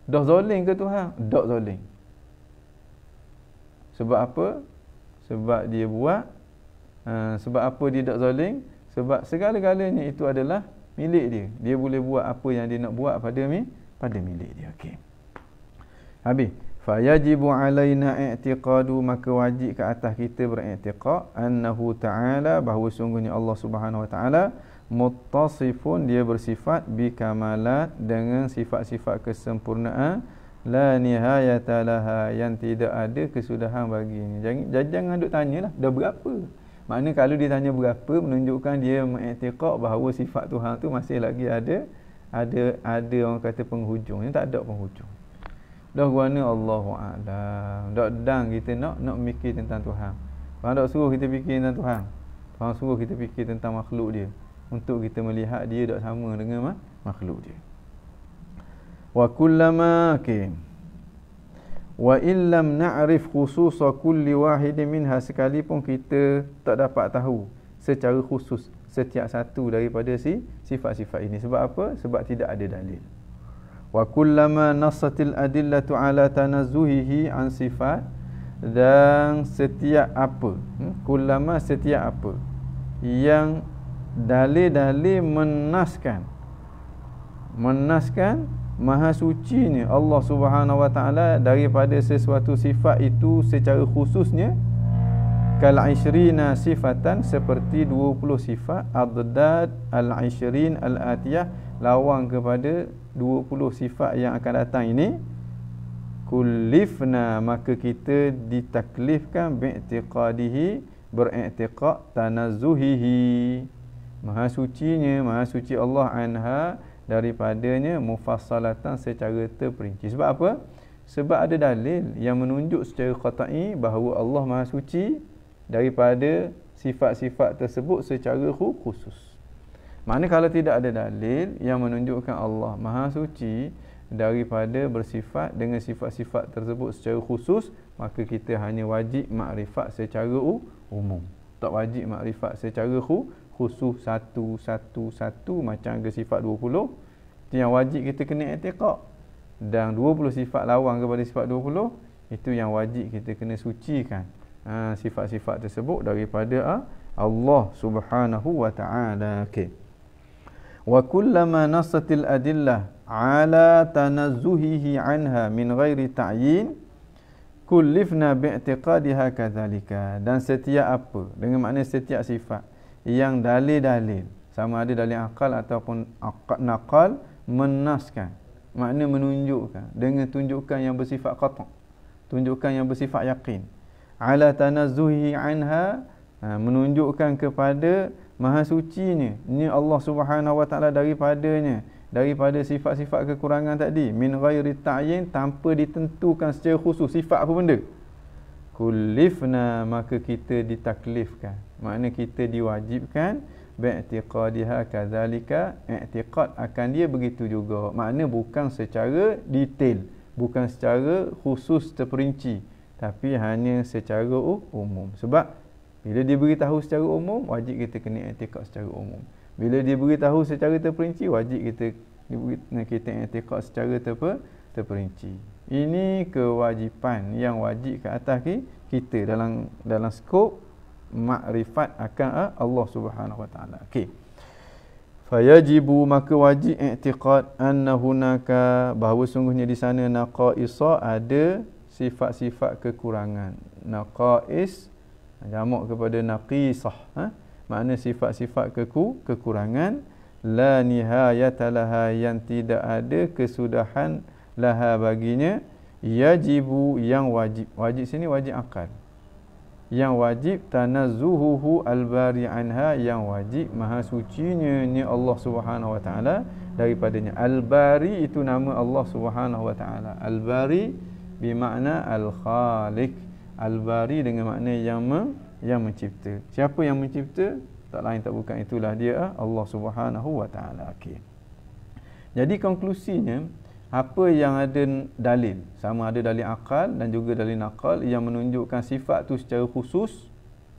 Dah zalim ke Tuhan? Tak zalim. Sebab apa? Sebab dia buat uh, sebab apa dia tak zalim? Sebab segala-galanya itu adalah milik dia. Dia boleh buat apa yang dia nak buat pada mi pada milik dia. Okey. Habis. Fa yajibu alaina i'tiqadu maka wajib ke atas kita beriktikad annahu ta'ala bahawa sungguhnya Allah Subhanahu wa taala muttasifun dia bersifat bi kamalat dengan sifat-sifat kesempurnaan. La nihayata laha yang tidak ada kesudahan baginya. Jangan jangan duk tanyalah dah berapa? Makna kalau dia tanya berapa menunjukkan dia mengiktikad bahawa sifat Tuhan tu masih lagi ada ada ada orang kata penghujung. Yang tak ada penghujung dah guna Allahu a'lam dak dang kita nak nak mikir tentang Tuhan Tuhan tak suruh kita fikir tentang Tuhan Tuhan suruh kita fikir tentang makhluk dia untuk kita melihat dia tak sama dengan makhluk dia. Wa kullama okay. Wa illam na'rif khususa kulli wahidin minha sekalipun kita tak dapat tahu secara khusus setiap satu daripada si sifat-sifat ini. Sebab apa? Sebab tidak ada dalil. Wa kullama nassatil adillatu ala tanazzuhihi an sifat dan setiap apa? Hmm? Kullama setiap apa yang dalil-dalil menaskan menaskan maha sucinya Allah Subhanahu wa taala daripada sesuatu sifat itu secara khususnya kal ishrina sifatan seperti 20 sifat adad al ishrin al atiyah lawang kepada 20 sifat yang akan datang ini kullifna maka kita ditaklifkan bi'tiqadihi beriktiqad tanazzuhihi Maha sucinya, maha suci Allah anha daripadanya mufassalatan secara terperinci. Sebab apa? Sebab ada dalil yang menunjuk secara qat'i bahawa Allah maha suci daripada sifat-sifat tersebut secara khusus. Maknanya kalau tidak ada dalil yang menunjukkan Allah maha suci daripada bersifat dengan sifat-sifat tersebut secara khusus, maka kita hanya wajib makrifat secara umum. Tak wajib makrifat secara khusus satu satu satu macam ke sifat 20 itu yang wajib kita kena i'tiqad. Dan 20 sifat lawan kepada sifat 20 itu yang wajib kita kena sucikan ha, sifat-sifat tersebut daripada ha, Allah Subhanahu wa taala. Okey wa kullama nasatil adillah ala tanazzuhihi anha min ghairi ta'yin kullifna bi'tiqadiha kadzalika. Dan setiap apa? Dengan makna setiap sifat. Yang dalil-dalil. Sama ada dalil akal ataupun naqal menaskan. Makna menunjukkan. Dengan tunjukkan yang bersifat qata tunjukkan yang bersifat yakin. Ala tanazzuhi anha ha, menunjukkan kepada maha sucinya. Ni Allah Subhanahu wa taala daripadanya. Daripada sifat-sifat kekurangan tadi. Min ghairi ta'yin tanpa ditentukan secara khusus sifat apa benda. Kullifna maka kita ditaklifkan. Makna kita diwajibkan bi'tiqadiha kadzalika i'tiqad akan dia begitu juga. Makna bukan secara detail bukan secara khusus terperinci tapi hanya secara umum. Sebab bila dia beritahu secara umum wajib kita kena i'tiqad secara umum. Bila dia beritahu secara terperinci wajib kita kita i'tiqad secara terper, terperinci. Ini kewajipan yang wajib ke atas kita dalam dalam skop makrifat akan ah, Allah Subhanahu wa taala. Okey fayajibu maka wajib i'tiqad anna hunaka bahawa sungguhnya di sana naqaisa ada sifat-sifat kekurangan. Naqais jamak kepada naqisah ha? makna sifat-sifat keku kekurangan. La nihayata laha yang tidak ada kesudahan laha baginya. Yajibu yang wajib. Wajib sini wajib akal. Yang wajib tanazzuhuhu albari anha yang wajib maha sucinya ni Allah Subhanahu wa taala daripadanya. Albari itu nama Allah Subhanahu wa taala. Albari bermakna al-khaliq albari dengan makna yang yang mencipta. Siapa yang mencipta? Tak lain tak bukan itulah dia Allah Subhanahu wa taala. Okey. Jadi konklusinya apa yang ada dalil sama ada dalil akal dan juga dalil nakal yang menunjukkan sifat tu secara khusus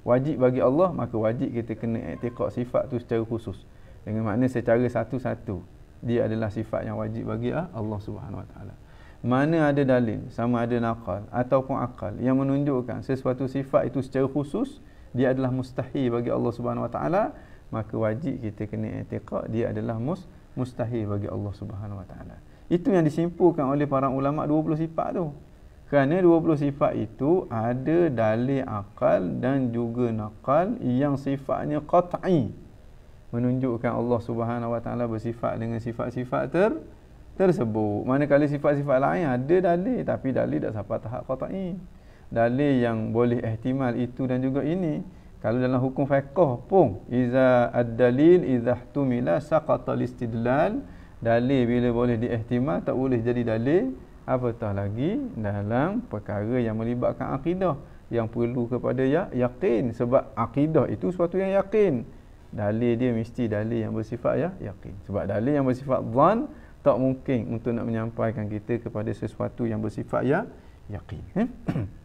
wajib bagi Allah maka wajib kita kena i'tiqad sifat tu secara khusus dengan makna secara satu-satu dia adalah sifat yang wajib bagi Allah Subhanahu wa taala mana ada dalil sama ada nakal ataupun akal yang menunjukkan sesuatu sifat itu secara khusus dia adalah mustahil bagi Allah Subhanahu Wa Taala maka wajib kita kena i'tiqad dia adalah mus mustahil bagi Allah Subhanahu Wa Taala. Itu yang disimpulkan oleh para ulama 20 sifat tu. Kerana 20 sifat itu ada dalil akal dan juga nakal yang sifatnya qat'i. Menunjukkan Allah Subhanahu Wa Taala bersifat dengan sifat-sifat ter tersebut. Manakala sifat-sifat lain ada dalil tapi dalil tak sampai tahap qat'i. Dalil yang boleh ihtimal itu dan juga ini. Kalau dalam hukum fiqh pun iza ad-dalil idza ihtumila saqata al-istidlal. Dalil bila boleh diihtimal tak boleh jadi dalil apatah lagi dalam perkara yang melibatkan akidah yang perlu kepada ya, yakin sebab akidah itu sesuatu yang yakin. Dalil dia mesti dalil yang bersifat ya yakin. Sebab dalil yang bersifat dhan tak mungkin untuk nak menyampaikan kita kepada sesuatu yang bersifat ya yakin eh?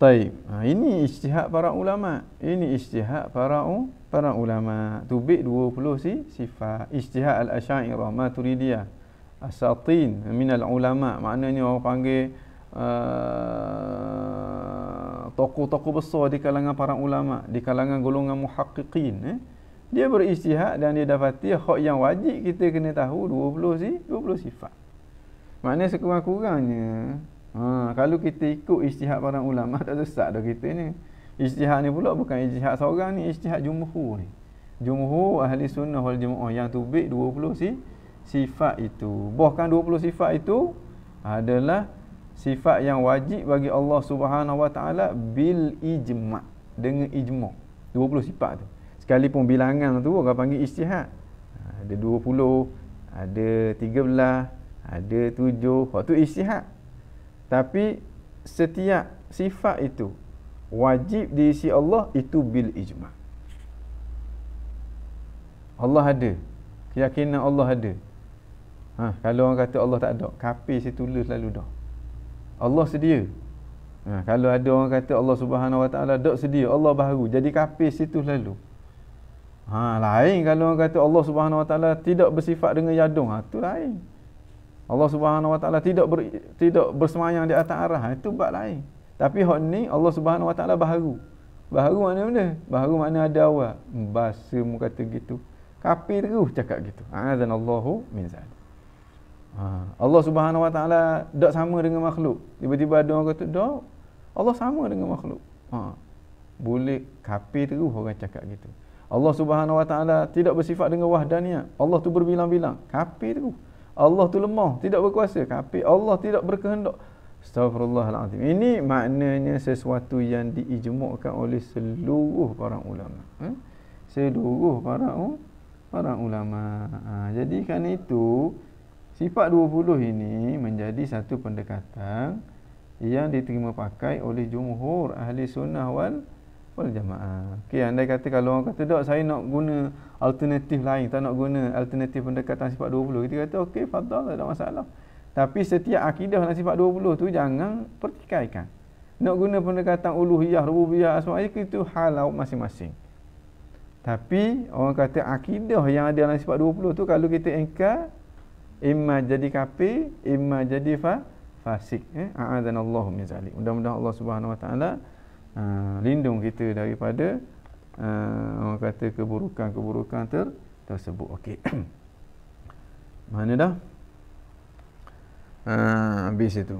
Taib. Ha, ini ijtihad para ulama. Ini ijtihad para para ulama. Tubik 20 si sifat. Ijtihad al-Asy'ariyah Maturidiyah. Asatin min al-ulama. Maknanya orang panggil uh, tokoh-tokoh besar di kalangan para ulama, di kalangan golongan muhaqqiqin eh? Dia berijtihad dan dia dapati hak yang wajib kita kena tahu 20 si 20 sifat. Maknanya sekurang-kurangnya ha, kalau kita ikut ijtihad para ulama tak sesat dah kita ni. Ijtihad ni pula bukan ijtihad seorang ni, ijtihad jumhur ni. Jumhur ahli sunnah wal jamaah yang tubik 20 si sifat itu. Bahkan 20 sifat itu adalah sifat yang wajib bagi Allah Subhanahu Wa Taala bil ijma' dengan ijma' 20 sifat tu sekalipun bilangan tu orang panggil ijtihad. Ha, ada 20 ada 13 ada 7 waktu ijtihad. Tapi setiap sifat itu wajib diisi Allah itu bil ijma. Allah ada. Keyakinan Allah ada. Ha, kalau orang kata Allah tak ada kapi situ tulis lalu dah. Allah sedia. Ha, kalau ada orang kata Allah subhanahu wa ta'ala tak sedia Allah baru. Jadi kapis situ lalu Ha lain kalau orang kata Allah Subhanahu Wa Taala tidak bersifat dengan yadung, ha tu lain. Allah Subhanahu Wa Taala tidak ber, tidak bersemayam di atas arah, ha, itu bab lain. Tapi hak ni Allah Subhanahu Wa Taala baharu. Baharu mana benda? Baharu mana ada awal. Bahasa mu kata gitu. Kafir terus cakap gitu. Azan Allahu min. Ha. Allah Subhanahu Wa Taala tak sama dengan makhluk. Tiba-tiba ada orang kata, "Dak, Allah sama dengan makhluk." Ha. Boleh kafir terus orang cakap gitu. Allah Subhanahu Wa Taala tidak bersifat dengan wahdaniyah. Allah tu berbilang-bilang. Kafir terus. Allah tu lemah, tidak berkuasa. Kafir. Allah tidak berkehendak. Astaghfirullahaladzim. Ini maknanya sesuatu yang diijmukkan oleh seluruh para ulama. Ha? Seluruh para para ulama. Ha, jadi kan itu sifat 20 ini menjadi satu pendekatan yang diterima pakai oleh jumhur ahli sunnah wal wal jamaah. Okey, andai kata kalau orang kata tak saya nak guna alternatif lain, tak nak guna alternatif pendekatan sifat 20. Kita kata okey, fadal tak ada masalah. Tapi setiap akidah dan sifat 20 tu jangan pertikaikan. Nak guna pendekatan uluhiyah, rububiyah, asma itu halau masing-masing. Tapi orang kata akidah yang ada dalam sifat 20 tu kalau kita engkar imma jadi kafir, imma jadi fa fasik eh a'adzanallahu min zalik. Mudah-mudahan Allah Subhanahu wa taala uh, lindung kita daripada uh, orang kata keburukan-keburukan ter tersebut. Okey. Mana dah? Ha, habis itu.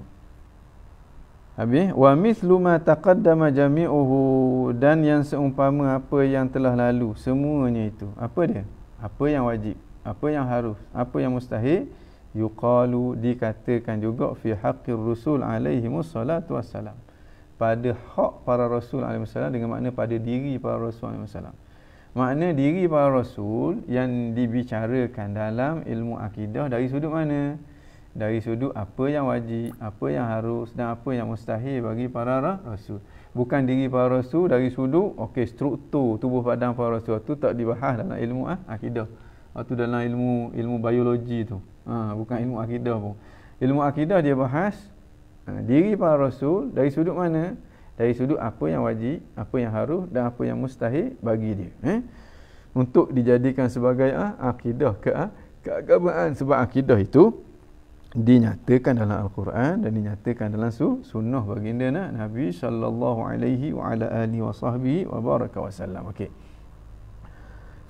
Habis wa mithlu ma taqaddama jami'uhu dan yang seumpama apa yang telah lalu semuanya itu. Apa dia? Apa yang wajib, apa yang harus, apa yang mustahil yuqalu dikatakan juga fi haqqir rusul alaihi wassalatu wassalam. Pada hak para rasul alaihi wassalam dengan makna pada diri para rasul alaihi wassalam. Makna diri para rasul yang dibicarakan dalam ilmu akidah dari sudut mana? dari sudut apa yang wajib, apa yang harus dan apa yang mustahil bagi para rasul. Bukan diri para rasul dari sudut okey struktur tubuh badan para rasul tu tak dibahas dalam ilmu ah, akidah. Atau dalam ilmu ilmu biologi tu. Ha, bukan ilmu akidah pun. Ilmu akidah dia bahas ha, diri para rasul dari sudut mana? Dari sudut apa yang wajib, apa yang harus dan apa yang mustahil bagi dia. Eh? Untuk dijadikan sebagai ah, akidah ke ah, keagamaan sebab akidah itu dinyatakan dalam al-Quran dan dinyatakan dalam su sunnah baginda nak Nabi sallallahu alaihi wa ala alihi wa sahbihi wa baraka wasallam. Okey.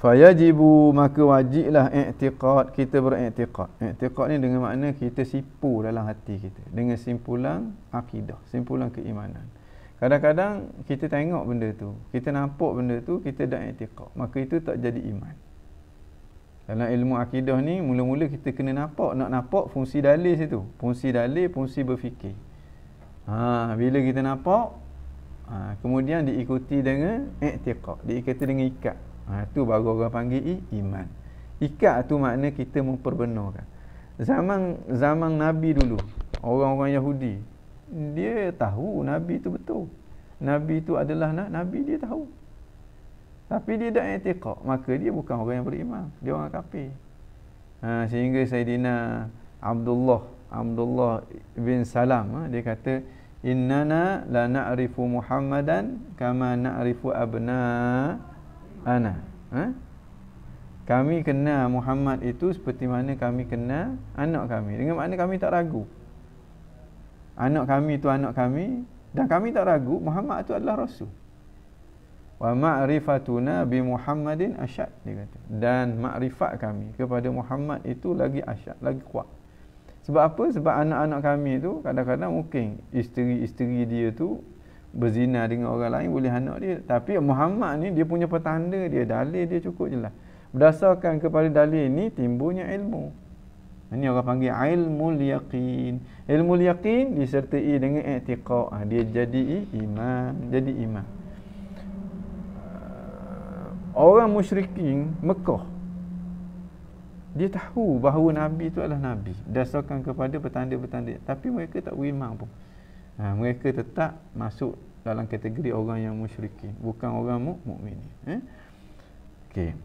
Fayajibu maka wajiblah i'tiqad kita beriktikad. I'tiqad ni dengan makna kita sipu dalam hati kita dengan simpulan akidah, simpulan keimanan. Kadang-kadang kita tengok benda tu, kita nampak benda tu, kita dah i'tiqad. Maka itu tak jadi iman. Dalam ilmu akidah ni mula-mula kita kena nampak nak nampak fungsi dalil situ. Fungsi dalil, fungsi berfikir. Ha, bila kita nampak ha, kemudian diikuti dengan i'tiqad, diikuti dengan ikat. Ha, tu baru orang panggil iman. Ikat tu makna kita memperbenarkan. Zaman zaman Nabi dulu, orang-orang Yahudi, dia tahu Nabi tu betul. Nabi tu adalah Nabi dia tahu. Tapi dia tak i'tiqad, maka dia bukan orang yang beriman. Dia orang kafir. Ha, sehingga Sayyidina Abdullah Abdullah bin Salam ha, dia kata innana la na'rifu Muhammadan kama na'rifu abna ana. Ha? Kami kenal Muhammad itu seperti mana kami kenal anak kami. Dengan makna kami tak ragu. Anak kami itu anak kami dan kami tak ragu Muhammad itu adalah rasul wa ma'rifatuna bi Muhammadin asyad dia kata dan makrifat kami kepada Muhammad itu lagi asyad lagi kuat sebab apa sebab anak-anak kami itu kadang-kadang mungkin isteri-isteri dia tu berzina dengan orang lain boleh anak dia. Tapi Muhammad ni dia punya petanda dia dalil dia cukup jelas. Berdasarkan kepada dalil ini timbulnya ilmu. Ini orang panggil ilmu yaqin. Ilmu yaqin disertai dengan i'tiqad. Ha, dia jadi iman jadi iman orang musyrikin Mekah dia tahu bahawa Nabi itu adalah Nabi dasarkan kepada petanda-petanda. Tapi mereka tak beriman pun ha, mereka tetap masuk dalam kategori orang yang musyrikin bukan orang mukmin eh? okay.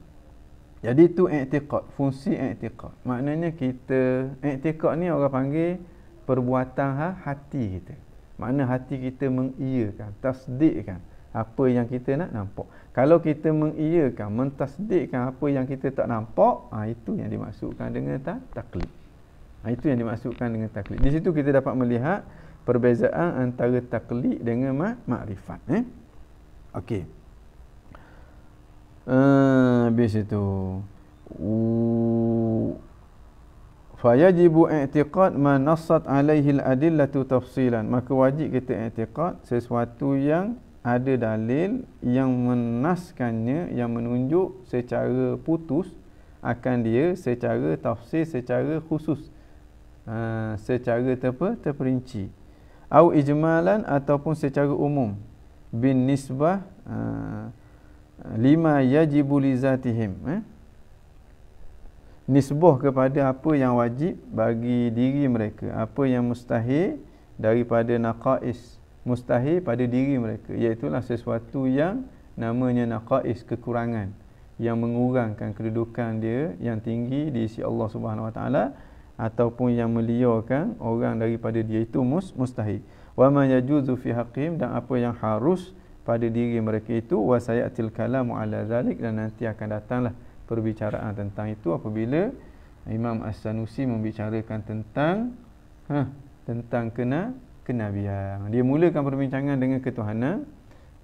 jadi itu i'tiqad fungsi i'tiqad maknanya kita i'tiqad ni orang panggil perbuatan ha, hati kita makna hati kita mengiyakan tasdikkan apa yang kita nak nampak kalau kita mengiyakan, mentasdikkan apa yang kita tak nampak, ha, itu yang dimaksudkan dengan ta taklid. Ha, itu yang dimaksudkan dengan taklid. Di situ kita dapat melihat perbezaan antara taklid dengan ma- makrifat eh? Okey. Uh, habis itu. Fayajibu i'tiqad ma nassat alaihi al-adillatu tafsilan. Maka wajib kita i'tiqad sesuatu yang ada dalil yang menaskannya yang menunjuk secara putus akan dia secara tafsir secara khusus. Uh, secara terpa, terperinci au ijmalan ataupun secara umum. Bin nisbah uh, lima yajibu li zatihim eh? nisbah kepada apa yang wajib bagi diri mereka apa yang mustahil daripada naqais mustahil pada diri mereka. Iaitu sesuatu yang namanya naqais kekurangan yang mengurangkan kedudukan dia yang tinggi di sisi Allah Subhanahu Wa Taala ataupun yang meliarkan orang daripada dia itu mus mustahil. Wa ma yajuzu fi haqqihim dan apa yang harus pada diri mereka itu wa sayatil kalamu ala zalik dan nanti akan datanglah perbicaraan tentang itu apabila Imam As-Sanusi membicarakan tentang ha tentang kena kenabian. Dia mulakan perbincangan dengan ketuhanan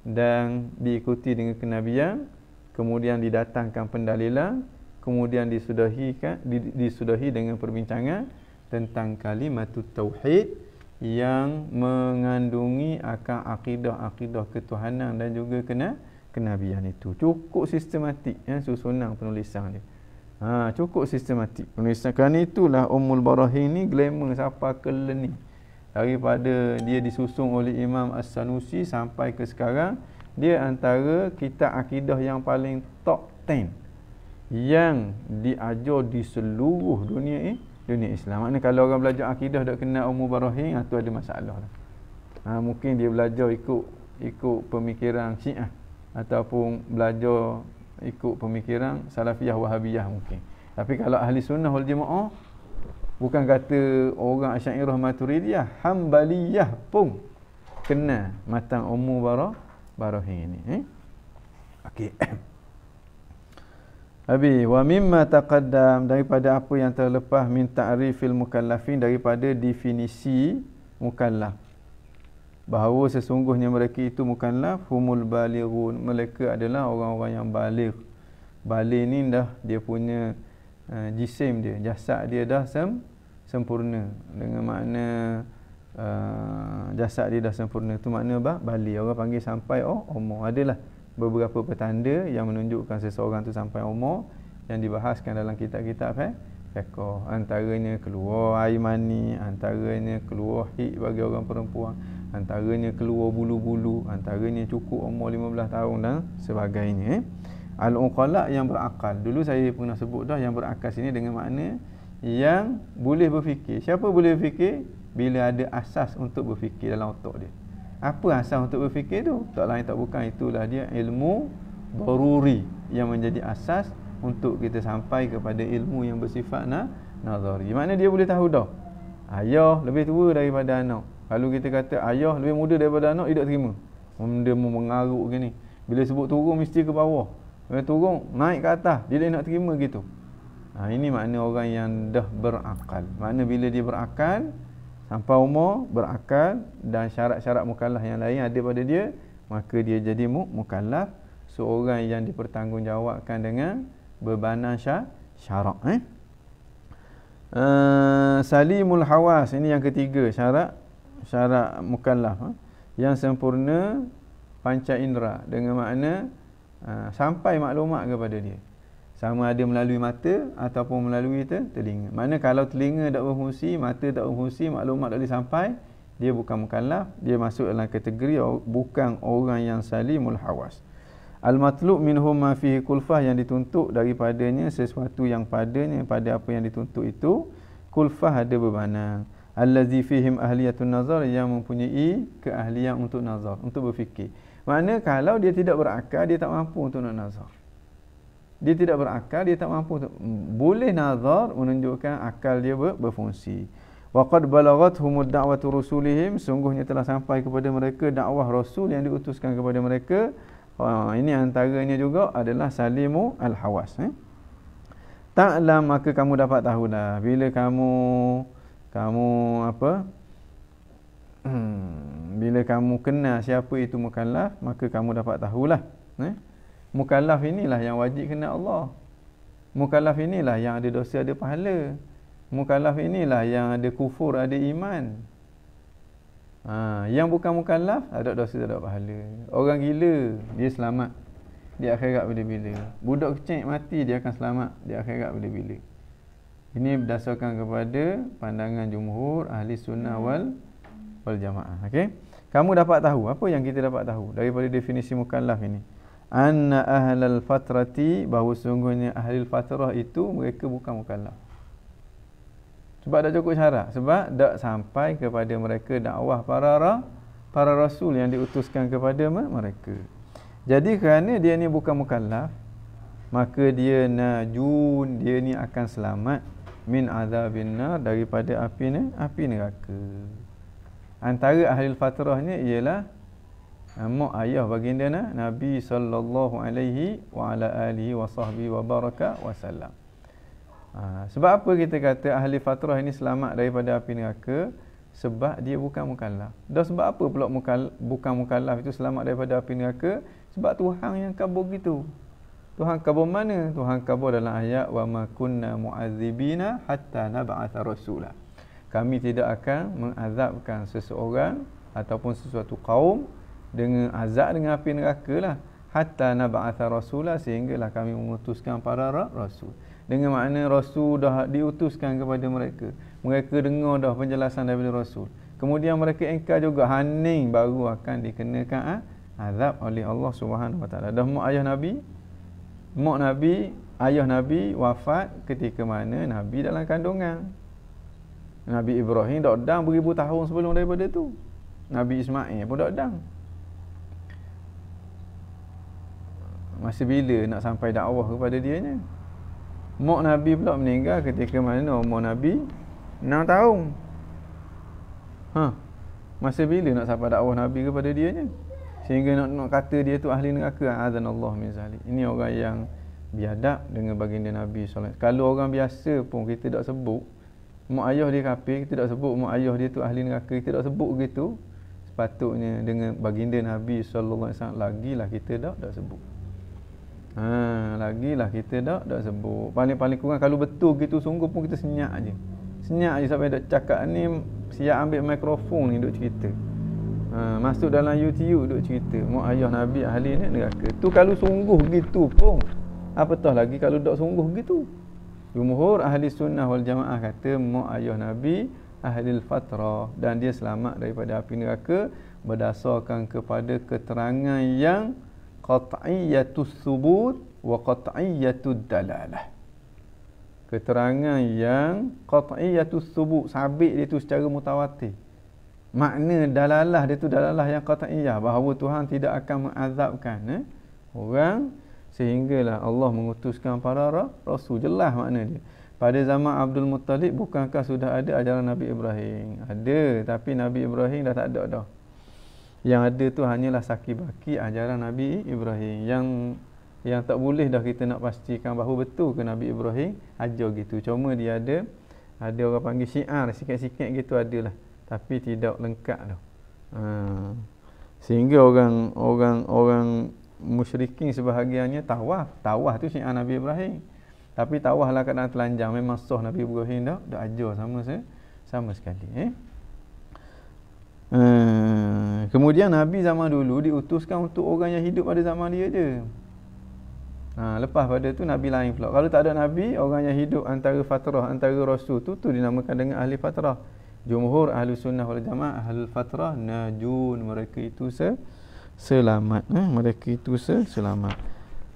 dan diikuti dengan kenabian kemudian didatangkan pendalilan kemudian disudahi kan disudahi dengan perbincangan tentang kalimat tauhid yang mengandungi akan akidah-akidah ketuhanan dan juga kena kenabian itu. Cukup sistematik ya susunan penulisan dia. Ha cukup sistematik penulisan. Kerana itulah Ummul Barahin ni glamour siapa keleni daripada dia disusun oleh Imam As-Sanusi sampai ke sekarang dia antara kitab akidah yang paling top 10 yang diajar di seluruh dunia eh, dunia Islam. Maknanya kalau orang belajar akidah tak kenal umur barahin, itu ada masalah. Lah. Ha, mungkin dia belajar ikut ikut pemikiran Syiah ataupun belajar ikut pemikiran Salafiyah Wahabiyah mungkin. Tapi kalau ahli sunnah wal jemaah bukan kata orang Asy'ariyah Maturidiyah, Hambaliyah pun kena matang umur barah Barahin ini eh? Okey. Abi wa mimma taqaddam daripada apa yang terlepas min ta'rifil mukallafin daripada definisi mukallaf. Bahawa sesungguhnya mereka itu mukallaf humul balighun. Mereka adalah orang-orang yang baligh. Baligh ni dah dia punya uh, jisim dia, jasad dia dah sem sempurna. Dengan makna uh, jasad dia dah sempurna. Tu makna apa? Bali orang panggil sampai oh umur adalah beberapa petanda yang menunjukkan seseorang tu sampai umur yang dibahaskan dalam kitab-kitab eh? Fiqh. Antaranya keluar air mani antaranya keluar hik bagi orang perempuan antaranya keluar bulu-bulu antaranya cukup umur 15 tahun dan sebagainya eh. al-uqala yang berakal. Dulu saya pernah sebut dah yang berakal sini dengan makna yang boleh berfikir. Siapa boleh berfikir? Bila ada asas untuk berfikir dalam otak dia. Apa asas untuk berfikir tu? Tak lain tak bukan itulah dia ilmu daruri yang menjadi asas untuk kita sampai kepada ilmu yang bersifat na nazari. Mana dia boleh tahu dah. Ayah lebih tua daripada anak. Kalau kita kata ayah lebih muda daripada anak, dia tak terima. Dia mengaruk gini. Bila sebut turun mesti ke bawah. Bila turun naik ke atas, dia tak nak terima gitu. Ha, ini makna orang yang dah berakal. Makna bila dia berakal, sampai umur berakal dan syarat-syarat mukallaf yang lain ada pada dia maka dia jadi mukallaf. Seorang yang dipertanggungjawabkan dengan bebanan syarak eh. Uh, salimul hawas ini yang ketiga syarat syarat mukallaf eh? yang sempurna panca indera dengan makna uh, sampai maklumat kepada dia sama ada melalui mata ataupun melalui te, telinga. Mana kalau telinga tak berfungsi, mata tak berfungsi, maklumat tak boleh sampai, dia bukan mukallaf, dia masuk dalam kategori bukan orang yang salimul hawas. Al-matlub minhum ma fihi kulfah yang dituntut daripadanya sesuatu yang padanya pada apa yang dituntut itu kulfah ada berbana. Allazi fihim ahliyatun nazar yang mempunyai keahlian untuk nazar, untuk berfikir. Mana kalau dia tidak berakal, dia tak mampu untuk nak nazar dia tidak berakal dia tak mampu boleh nazar menunjukkan akal dia ber, berfungsi waqad balagathum da'watu rusulihim sungguhnya telah sampai kepada mereka dakwah rasul yang diutuskan kepada mereka ha, ini antaranya juga adalah salimu al-hawas eh? taklam maka kamu dapat tahulah bila kamu kamu apa hmm, bila kamu kenal siapa itu mukallaf maka kamu dapat tahulah eh? Mukallaf inilah yang wajib kenal Allah mukallaf inilah yang ada dosa ada pahala mukallaf inilah yang ada kufur ada iman ha, yang bukan mukallaf ada dosa ada pahala orang gila dia selamat di akhirat bila-bila budak kecil mati dia akan selamat di akhirat bila-bila ini berdasarkan kepada pandangan jumhur ahli sunnah wal wal jamaah. Okey. Kamu dapat tahu apa yang kita dapat tahu daripada definisi mukallaf ini? Anna ahlal fatrati bahawa sungguhnya ahli fatrah itu mereka bukan mukallaf. Sebab dah cukup syarat. Sebab tak sampai kepada mereka dakwah para para rasul yang diutuskan kepada mereka. Jadi kerana dia ni bukan mukallaf, maka dia najun, dia ni akan selamat min azabin nar daripada api ni api neraka antara ahli fatrahnya ialah mak ayah baginda na, Nabi sallallahu alaihi wa ala alihi wa sahbihi wa baraka wasallam ha, sebab apa kita kata ahli fatrah ini selamat daripada api neraka? Sebab dia bukan mukallaf. Dan sebab apa pula mukal, bukan mukallaf itu selamat daripada api neraka? Sebab Tuhan yang kabur gitu. Tuhan kabur mana? Tuhan kabur dalam ayat wa ma kunna mu'adzibina hatta nab'atha rasula. Kami tidak akan mengazabkan seseorang ataupun sesuatu kaum dengan azab dengan api neraka lah hatta nab'atha rasula sehinggalah kami mengutuskan para rasul. Dengan makna rasul dah diutuskan kepada mereka. Mereka dengar dah penjelasan daripada rasul. Kemudian mereka engkar juga haning baru akan dikenakan ah, azab oleh Allah Subhanahu Wa Taala. Dah mak ayah Nabi mak Nabi, ayah Nabi wafat ketika mana Nabi dalam kandungan. Nabi Ibrahim dah dang beribu tahun sebelum daripada tu. Nabi Ismail pun dah dang. Masa bila nak sampai dakwah kepada dia ni? Mak Nabi pula meninggal ketika mana umur Nabi 6 tahun. Ha. Masa bila nak sampai dakwah Nabi kepada dia ni? sehingga nak nak kata dia tu ahli neraka azan Allah min zalik ini orang yang biadab dengan baginda Nabi SAW kalau orang biasa pun kita tak sebut mak ayah dia kafir kita tak sebut mak ayah dia tu ahli neraka kita tak sebut begitu sepatutnya dengan baginda Nabi SAW lagilah kita tak tak sebut ha, lagilah kita tak tak sebut. Paling-paling kurang kalau betul gitu sungguh pun kita senyap aje senyap aje sampai dak cakap ni siap ambil mikrofon ni duk cerita. Ha, masuk dalam YouTube duk cerita. Mak ayah Nabi ahli ni neraka. Tu kalau sungguh gitu pun apatah lagi kalau tak sungguh gitu? Jumhur ahli sunnah wal jamaah kata mak ayah Nabi ahli fatrah dan dia selamat daripada api neraka berdasarkan kepada keterangan yang qat'iyatus subut wa qat'iyatud dalalah. Keterangan yang qat'iyatus subut sabit dia tu secara mutawatir. Makna dalalah dia tu dalalah yang qat'iyah. Bahawa Tuhan tidak akan mengazabkan eh, orang. Sehinggalah Allah mengutuskan para rasul. Jelas makna dia. Pada zaman Abdul Muttalib bukankah sudah ada ajaran Nabi Ibrahim? Ada tapi Nabi Ibrahim dah tak ada dah yang ada tu hanyalah saki baki ajaran Nabi Ibrahim yang yang tak boleh dah kita nak pastikan bahawa betul ke Nabi Ibrahim ajar gitu cuma dia ada ada orang panggil syiar sikit-sikit gitu adalah tapi tidak lengkap tu. Ha. Sehingga orang orang orang musyrikin sebahagiannya tawaf. Tawaf tu syiar Nabi Ibrahim. Tapi tawaflah kadang telanjang memang sah Nabi Ibrahim dah dah ajar sama se sama sekali eh. Hmm. Kemudian Nabi zaman dulu diutuskan untuk orang yang hidup pada zaman dia je. Ha, lepas pada tu Nabi lain pula. Kalau tak ada Nabi, orang yang hidup antara fatrah, antara rasul tu tu dinamakan dengan ahli fatrah jumhur ahli sunnah wal jamaah ahli fatrah najun mereka itu se selamat eh? mereka itu se selamat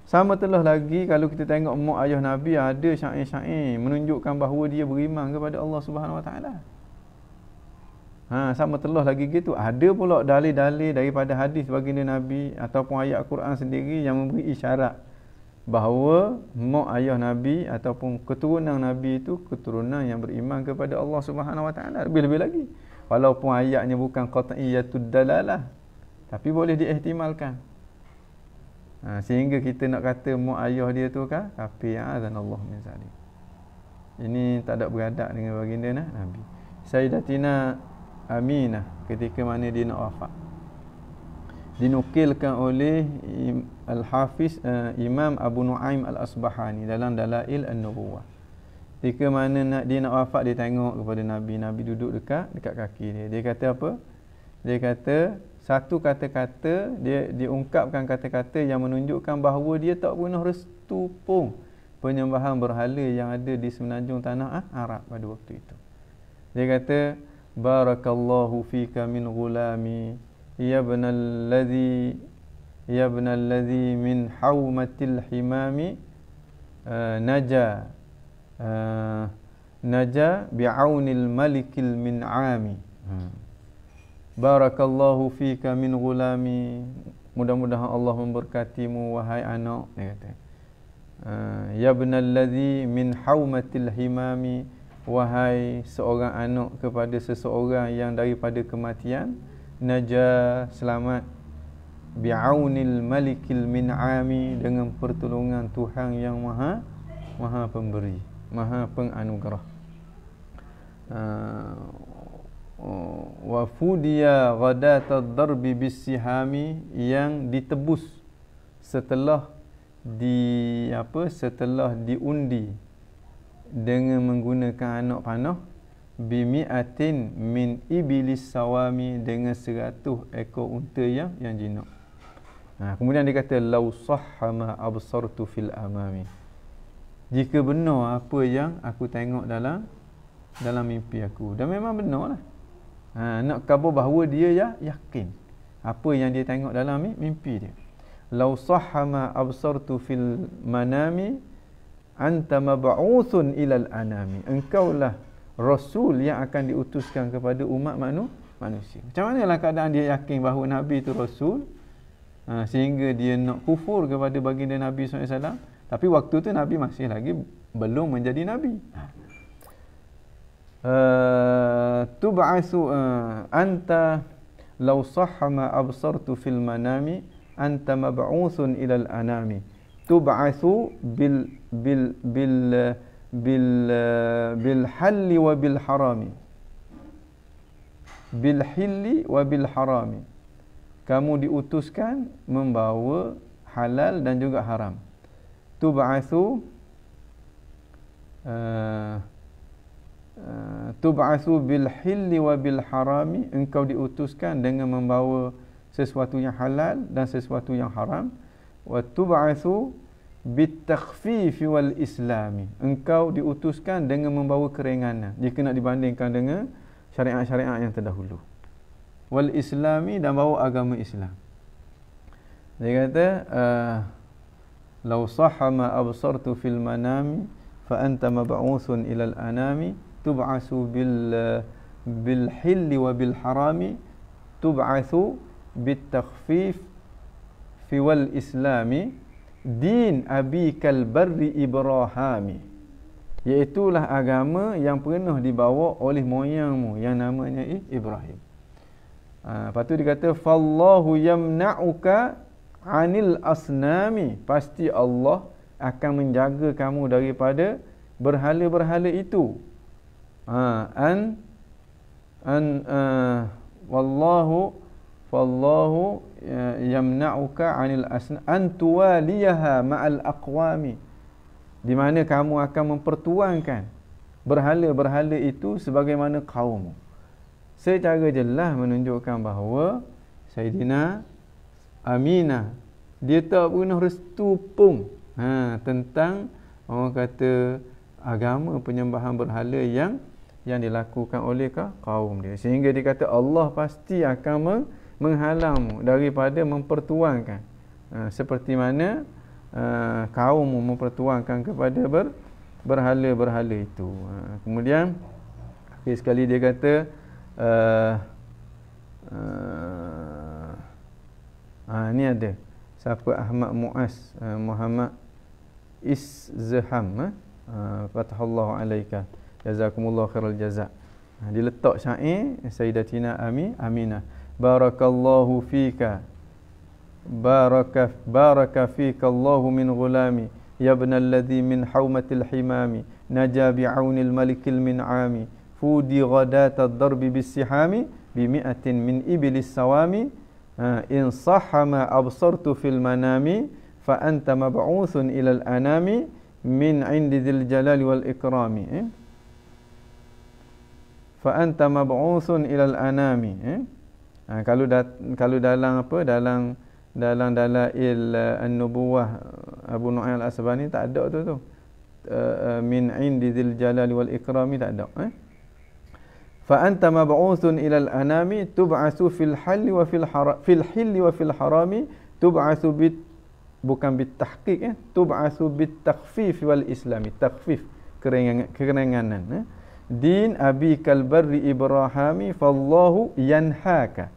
sama telah lagi kalau kita tengok mak ayah nabi ada syair-syair menunjukkan bahawa dia beriman kepada Allah Subhanahu wa taala Ha, sama telah lagi gitu. Ada pula dalil-dalil daripada hadis baginda nabi ataupun ayat Quran sendiri yang memberi isyarat bahawa mak ayah nabi ataupun keturunan nabi itu keturunan yang beriman kepada Allah Subhanahu wa taala. Lebih-lebih lagi. Walaupun ayatnya bukan qat'iyatud dalalah tapi boleh diihtimalkan. Ha, sehingga kita nak kata mak ayah dia tu kan kafir azan Allah min zalim ini tak ada beradab dengan baginda nah, nabi. Sayyidatina Aminah ketika mana dia nak wafat dinukilkan oleh Al-Hafiz uh, Imam Abu Nuaim Al-Asbahani dalam Dalail An-Nubuwah. Ketika mana nak dia nak wafat dia tengok kepada Nabi, Nabi duduk dekat dekat kaki dia. Dia kata apa? Dia kata satu kata-kata dia diungkapkan kata-kata yang menunjukkan bahawa dia tak pernah restu pun penyembahan berhala yang ada di semenanjung tanah ah, Arab pada waktu itu. Dia kata barakallahu fika min ghulami. Ya ibnal ladzi ya ibnal ladzi min haumatil himami. Uh, naja uh, naja bi'aunil malikil min ami hmm. barakallahu fika min gulami mudah-mudahan Allah memberkatimu wahai anak. Dia kata uh, ya ibnal ladzi min haumatil himami wahai seorang anak kepada seseorang yang daripada kematian naja selamat. Bi'aunil malikil min'ami dengan pertolongan Tuhan yang maha maha pemberi maha penganugerah. Uh, wa fudiya ghadat ad-darbi bisihami yang ditebus setelah di apa setelah diundi dengan menggunakan anak panah bimi'atin min iblis sawami dengan seratus ekor unta yang yang jinak. Ha, kemudian dia kata lau sahhama absartu fil amami. Jika benar apa yang aku tengok dalam dalam mimpi aku dan memang benarlah. Ha, nak khabar bahawa dia ya yakin apa yang dia tengok dalam mimpi dia. Lau sahhama absartu fil manami anta mab'uthun ilal anami. Engkaulah rasul yang akan diutuskan kepada umat manu, manusia. Macam manalah keadaan dia yakin bahawa nabi itu rasul ha, sehingga dia nak kufur kepada baginda Nabi SAW tapi waktu tu nabi masih lagi belum menjadi nabi. Uh, tub'asu uh, anta law sahha ma absartu fil manami anta mab'uthun ila al anami tub'asu bil bil bil bil bil halli wa bil harami. Bil hilli wa bil harami. Kamu diutuskan membawa halal dan juga haram. Tub'atsu uh, uh, tub'atsu bil hilli wa bil harami. Engkau diutuskan dengan membawa sesuatu yang halal dan sesuatu yang haram. Wa tub'atsu bitakhfif wal islami. Engkau diutuskan dengan membawa keringanan. Jika nak dibandingkan dengan syariat-syariat yang terdahulu. Wal islami dan bawa agama Islam. Dia kata uh, law sahha ma absartu fil manami fa anta mab'uthun ila al anami tub'asu bil bil hill wa bil harami tub'athu bit takhfif fi wal islami din abi kalbarri ibrahami iaitulah agama yang pernah dibawa oleh moyangmu yang namanya Ibrahim. Ha, lepas tu dia kata fallahu yamna'uka anil asnami pasti Allah akan menjaga kamu daripada berhala-berhala itu. Ha, an an uh, wallahu fallahu ya, yamna'uka 'anil asna an tuwaliyaha ma'al aqwami. Di mana kamu akan mempertuangkan berhala-berhala itu sebagaimana kaum secara jelas menunjukkan bahawa Sayyidina Aminah dia tak pernah restu pun ha, tentang orang kata agama penyembahan berhala yang yang dilakukan oleh kaum dia. Sehingga dia kata Allah pasti akan menghalangmu daripada mempertuangkan. Uh, seperti mana uh, kaum mempertuangkan kepada ber, berhala-berhala itu. Uh, kemudian okay, sekali dia kata uh, uh, uh, ni ada. Siapa? Ahmad Muaz uh, Muhammad Izzham uh, Fatahullah alaika. Jazakumullah khairal jazak. Uh, dia letak syair Sayyidatina Ami Aminah barakallahu fika baraka baraka fika Allahu min ghulami ya ibn alladhi min hawmatil himami naja bi'aunil malikil min ami fudi ghadat ad-darbi bis-sihami bi mi'atin min iblis sawami ha, in sahha ma absartu fil manami fa anta mab'uthun ila al-anami min 'indi dzil jalali wal ikrami ha, kalau dat, kalau dalam apa dalam dalam dalail uh, an-nubuwah Abu Nu'aym al-Asbani tak ada tu tu uh, min 'indi dzil jalali wal ikrami tak ada eh? fa anta mab'utsun ila al-anami tub'atsu fil halli wa fil haram fil hilli wa fil harami tub'atsu bit bukan bit tahqiq eh tub'atsu bit takhfif wal islami takhfif keringanan eh? din abi kalbarri ibrahimi fallahu yanhaka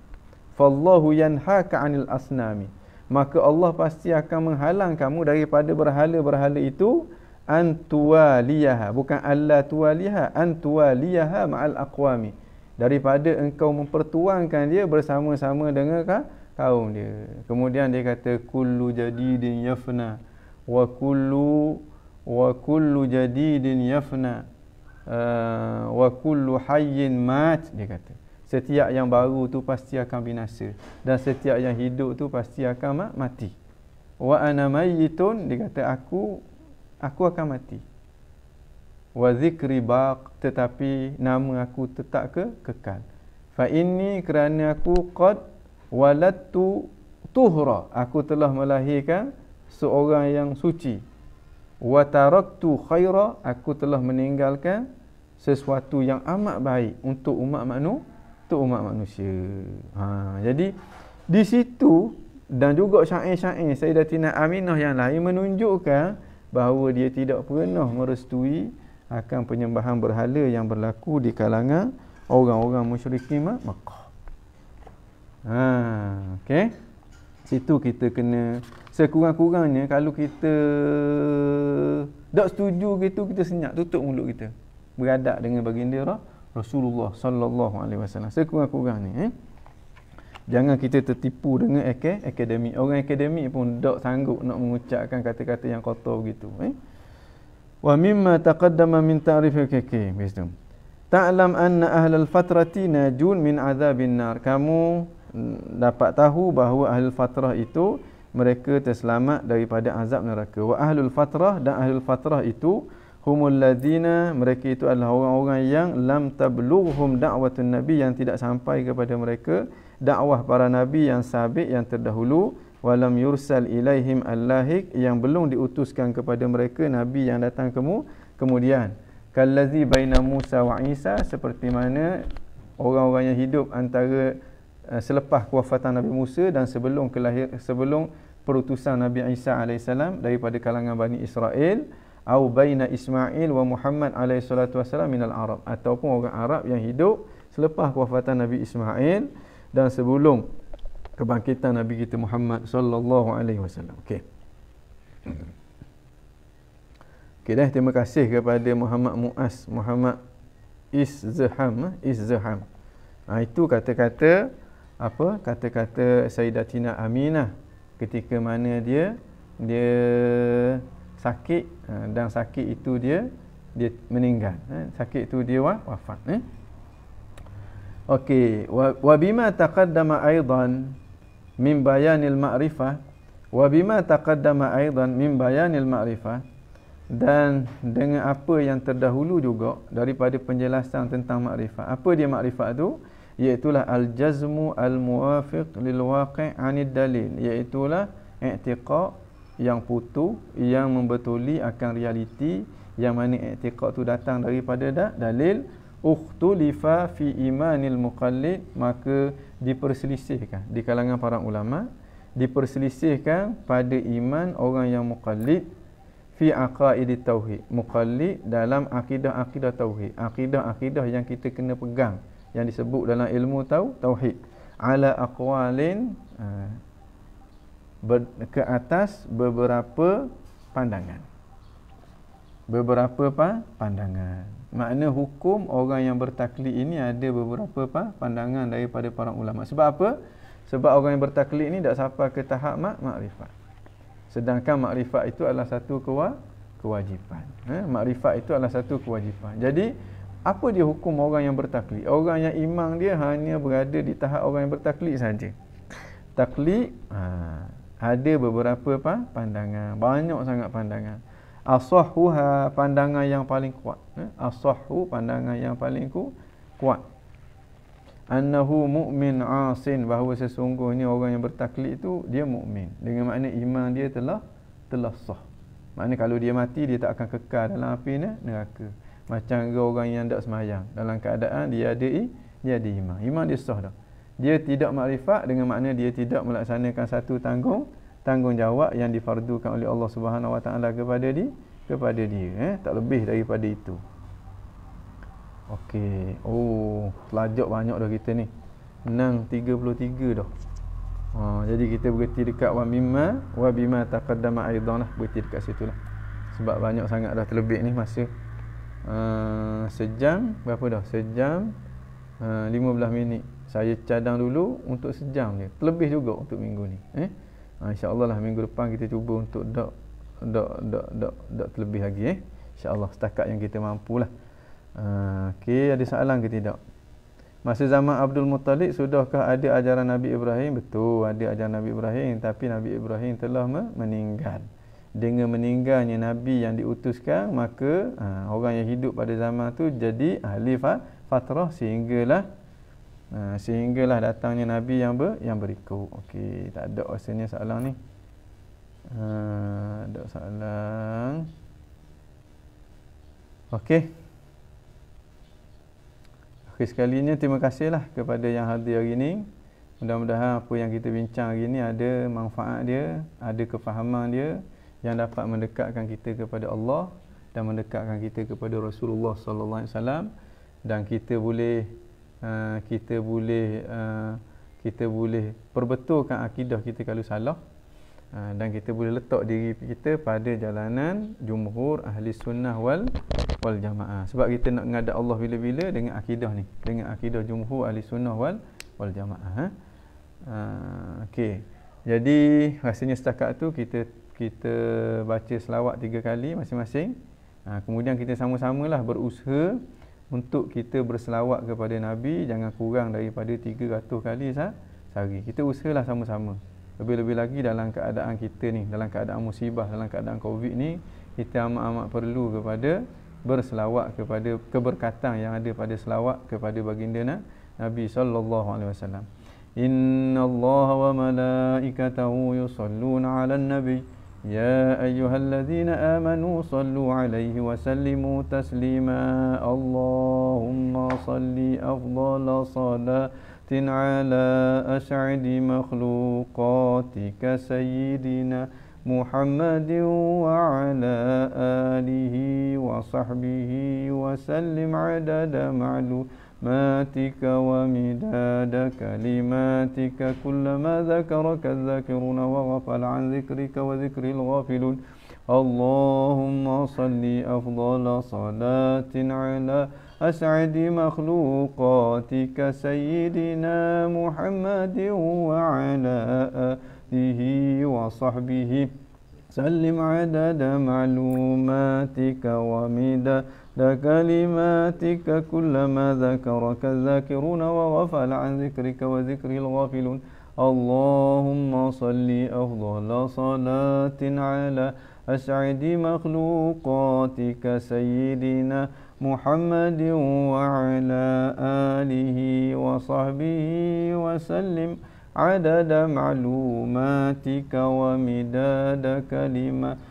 fallahu yanhaka anil asnami. Maka Allah pasti akan menghalang kamu daripada berhala-berhala itu. Antuwaliyaha. Bukan alla tuwaliha antuwaliyaha ma'al aqwami. Daripada engkau mempertuangkan dia bersama-sama dengan kaum dia. Kemudian dia kata kullu jadidin yafna wa kullu wa kullu jadidin yafna uh, wa kullu hayyin mat dia kata setiap yang baru tu pasti akan binasa. Dan setiap yang hidup tu pasti akan mati. Wa ana mayyitun dia kata aku aku akan mati. Wa zikri baq tetapi nama aku tetap ke kekal. Fa inni kerana aku qad waladtu tuhra aku telah melahirkan seorang yang suci. Wa taraktu khaira aku telah meninggalkan sesuatu yang amat baik untuk umat manusia untuk umat manusia ha jadi di situ dan juga syair-syair Sayyidatina Aminah yang lain menunjukkan bahawa dia tidak pernah merestui akan penyembahan berhala yang berlaku di kalangan orang-orang musyrikin Makkah. Ha, okey. Situ kita kena sekurang-kurangnya kalau kita tak setuju gitu kita senyap tutup mulut kita. Beradab dengan baginda Rasulullah sallallahu alaihi wasallam. Sekurang-kurangnya eh. Jangan kita tertipu dengan ek akademik. Orang akademik pun tak sanggup nak mengucapkan kata-kata yang kotor begitu. Eh? Wa mimma taqaddama min ta'rif KK. Wisdom. Ta'lam anna ahlal fatrati najun min azabin nar. Kamu dapat tahu bahawa ahlul fatrah itu mereka terselamat daripada azab neraka. Wa ahlul fatrah dan ahlul fatrah itu humul ladzina mereka itu adalah orang-orang yang lam tablughum da'watun nabi yang tidak sampai kepada mereka dakwah para nabi yang sabit yang terdahulu walam yursal ilaihim allahik yang belum diutuskan kepada mereka nabi yang datang kemu kemudian. Kallazi baina Musa wa Isa seperti mana orang-orang yang hidup antara uh, selepas kewafatan Nabi Musa dan sebelum kelahir sebelum perutusan Nabi Isa alaihissalam daripada kalangan Bani Israel au baina Ismail wa Muhammad alaihi salatu wasallam minal Arab ataupun orang Arab yang hidup selepas kewafatan Nabi Ismail dan sebelum kebangkitan Nabi kita Muhammad sallallahu alaihi wasallam. Okey. Okey dah terima kasih kepada Muhammad Muas, Muhammad Izzaham, eh? Izzaham. Ha, itu kata-kata apa? Kata-kata Sayyidatina Aminah ketika mana dia dia sakit ha, dan sakit itu dia dia meninggal. Eh? Sakit itu dia wafat. Eh? Okey, wa bima taqaddama aidan min bayanil ma'rifah wa bima taqaddama aidan min bayanil ma'rifah dan dengan apa yang terdahulu juga daripada penjelasan tentang makrifat. Apa dia makrifat tu? Iaitulah al-jazmu al-muwafiq lil waqi' 'anid dalil, iaitulah i'tiqad yang putu yang membetuli akan realiti yang mana i'tiqad tu datang daripada dalil ukhtulifa fi imanil muqallid maka diperselisihkan di kalangan para ulama diperselisihkan pada iman orang yang muqallid fi aqaid tauhid. Muqallid dalam akidah-akidah tauhid akidah-akidah yang kita kena pegang yang disebut dalam ilmu tau tauhid. Ala aqwalin uh, ke atas beberapa pandangan beberapa pa, pandangan Makna hukum orang yang bertaklid ini ada beberapa apa, pandangan daripada para ulama. Sebab apa? Sebab orang yang bertaklid ini tak sampai ke tahap mak makrifat. Sedangkan makrifat itu adalah satu kewa, kewajipan. Eh? Makrifat itu adalah satu kewajipan. Jadi apa dia hukum orang yang bertaklid orang yang imam dia hanya berada di tahap orang yang bertaklid saja taklid ha, ada beberapa apa? Pandangan. Banyak sangat pandangan. Asahhuha pandangan yang paling kuat. Eh? asahhu pandangan yang paling ku, kuat. Annahu mu'min asin bahawa sesungguhnya orang yang bertaklid itu dia mukmin dengan makna iman dia telah telah sah. Maknanya kalau dia mati dia tak akan kekal dalam api neraka. Macam orang yang tak semayang. Dalam keadaan dia ada dia ada iman. Iman dia sah dah dia tidak makrifat dengan makna dia tidak melaksanakan satu tanggung tanggungjawab yang difardukan oleh Allah Subhanahu Wa Taala kepada dia kepada dia eh tak lebih daripada itu Okey. Oh, telajak banyak dah kita ni. Menang 33 dah. Ha, jadi kita berhenti dekat wa mimma wa bima taqaddama aidan lah. Berhenti dekat situ lah. Sebab banyak sangat dah terlebih ni masa. Uh, sejam berapa dah? Sejam uh, 15 minit. Saya cadang dulu untuk sejam ni. Terlebih juga untuk minggu ni. Eh? Uh, InsyaAllah lah minggu depan kita cuba untuk dak dak dak dak dak terlebih lagi eh. InsyaAllah setakat yang kita mampulah. lah. Ha, okey, ada soalan ke tidak? Masa zaman Abdul Muttalib sudahkah ada ajaran Nabi Ibrahim? Betul, ada ajaran Nabi Ibrahim tapi Nabi Ibrahim telah meninggal. Dengan meninggalnya Nabi yang diutuskan, maka ha, orang yang hidup pada zaman tu jadi ahli fatrah sehinggalah ha, sehinggalah datangnya Nabi yang ber, yang berikut. Okey, tak ada rasanya soalan ni. Ha, ada soalan. Okey. Okey sekalinya terima kasihlah kepada yang hadir hari ini. Mudah-mudahan apa yang kita bincang hari ini ada manfaat dia, ada kefahaman dia yang dapat mendekatkan kita kepada Allah dan mendekatkan kita kepada Rasulullah sallallahu alaihi wasallam dan kita boleh uh, kita boleh uh, kita boleh perbetulkan akidah kita kalau salah uh, dan kita boleh letak diri kita pada jalanan jumhur ahli sunnah wal wal jamaah. Sebab kita nak menghadap Allah bila-bila dengan akidah ni, dengan akidah jumhur ahli sunnah wal wal jamaah. Ha? Uh, Okey. Jadi rasanya setakat tu kita kita baca selawat tiga kali masing-masing. Uh, kemudian kita sama-samalah berusaha untuk kita berselawat kepada Nabi jangan kurang daripada 300 kali sehari. Kita usahalah sama-sama. Lebih-lebih lagi dalam keadaan kita ni, dalam keadaan musibah, dalam keadaan Covid ni, kita amat-amat perlu kepada berselawat kepada keberkatan yang ada pada selawat kepada baginda Nabi sallallahu alaihi wasallam. Inna Allah wa malaikatahu yusalluna 'alan nabi يا أيها الذين آمنوا صلوا عليه وسلموا تسليما. اللهم صل أفضل صلاة على أسعد مخلوقاتك سيدنا محمد وعلى آله وصحبه وسلم عدد معلوم. معلوماتك ومداد كلماتك كلما ذكرك الذاكرون وغفل عن ذكرك وذكر الغافلون. اللهم صل أفضل صلاة على أسعد مخلوقاتك سيدنا محمد وعلى آله وصحبه. سلم عدد معلوماتك ومداد كلماتك كلما ذكرك الذاكرون وغفل عن ذكرك وذكر الغافلون. اللهم صل أفضل صلاة على أسعد مخلوقاتك سيدنا محمد وعلى آله وصحبه وسلم. عدد معلوماتك ومداد كلماتك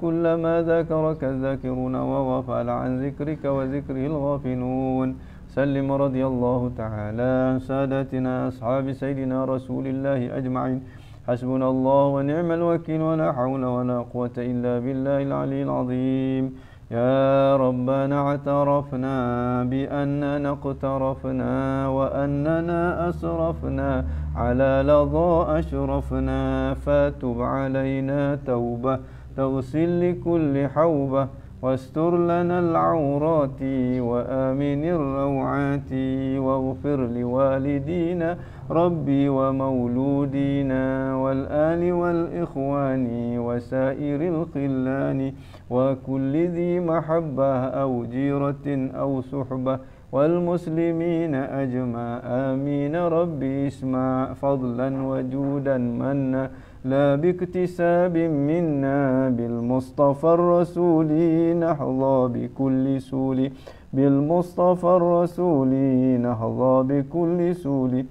كلما ذكرك الذاكرون وغفل عن ذكرك وذكره الغافلون. سلم رضي الله تعالى سادتنا أصحاب سيدنا رسول الله أجمعين. حسبنا الله ونعم الوكيل ولا حول ولا قوة إلا بالله العلي العظيم. يا ربنا اعترفنا بأننا اقترفنا وأننا أسرفنا على لظى أشرفنا فتب علينا توبة. تغسل لكل حوبة واستر لنا العورات وآمن الروعات واغفر لوالدينا ربي ومولودينا والآل والإخوان وسائر الخلان وكل ذي محبة أو جيرة أو صحبة والمسلمين أجمع. آمين ربي اسمع فضلا وجودا منا. لا باكتساب منا بالمصطفى الرسول نحظى بكل سول. بالمصطفى الرسول نحظى بكل سول.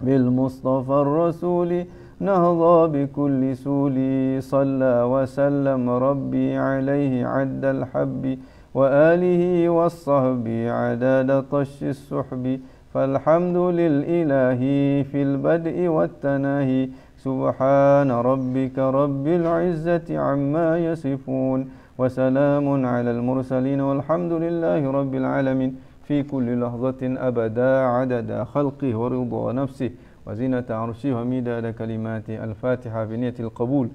بالمصطفى الرسول نهضى بكل سول. صلى وسلم ربي عليه عد الحب وآله والصحب عداد طش السحب. فالحمد للإله في البدء والتناهي. سبحان ربك رب العزة عما يصفون وسلام على المرسلين والحمد لله رب العالمين. في كل لحظة أبدا عدد خلقه ورضا نفسه وزنة عرشه ومداد كلماته الفاتحة بنية القبول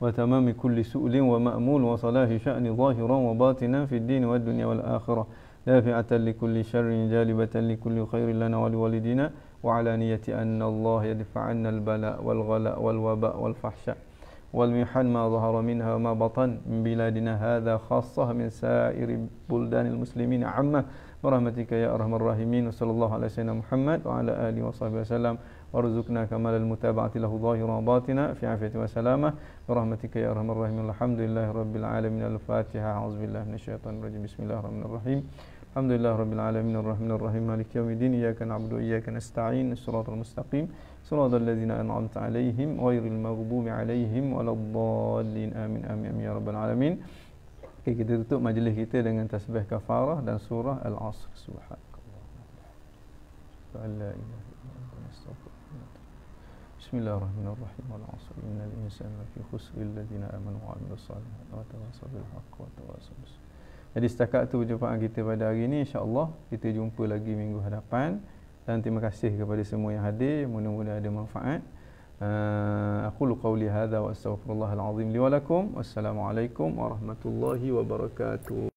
وتمام كل سؤل ومأمول وصلاح شأن ظاهرا وباطنا في الدين والدنيا والآخرة. دافعة لكل شر جالبة لكل خير لنا ولوالدينا. وعلى نية أن الله يدفع عنا البلاء والغلاء والوباء والفحشاء والمحن ما ظهر منها وما بطن من بلادنا هذا خاصة من سائر بلدان المسلمين عامة برحمتك يا أرحم الراحمين وصلى الله على سيدنا محمد وعلى آله وصحبه وسلم وارزقنا كمال المتابعة له ظاهرا وباطنا في عافية وسلامة برحمتك يا أرحم الراحمين الحمد لله رب العالمين الفاتحة أعوذ بالله من الشيطان الرجيم بسم الله الرحمن الرحيم الحمد لله رب العالمين الرحمن الرحيم مالك يوم الدين إياك نعبد وإياك نستعين الصراط المستقيم صراط الذين أنعمت عليهم غير المغضوب عليهم ولا الضالين آمين آمين, يا رب العالمين كي kita tutup majlis kita dengan tasbih kafarah dan surah Al-Asr. بسم الله الرحمن الرحيم والعصر إن الإنسان في خسر الذين آمنوا وعملوا الصالحات وتواصوا بالحق وتواصوا بالصبر Jadi setakat tu perjumpaan kita pada hari ini insya-Allah kita jumpa lagi minggu hadapan dan terima kasih kepada semua yang hadir mudah-mudahan ada manfaat. Uh, Aku lu qauli hadza wa astaghfirullahal azim li wa lakum. Wassalamualaikum warahmatullahi wabarakatuh.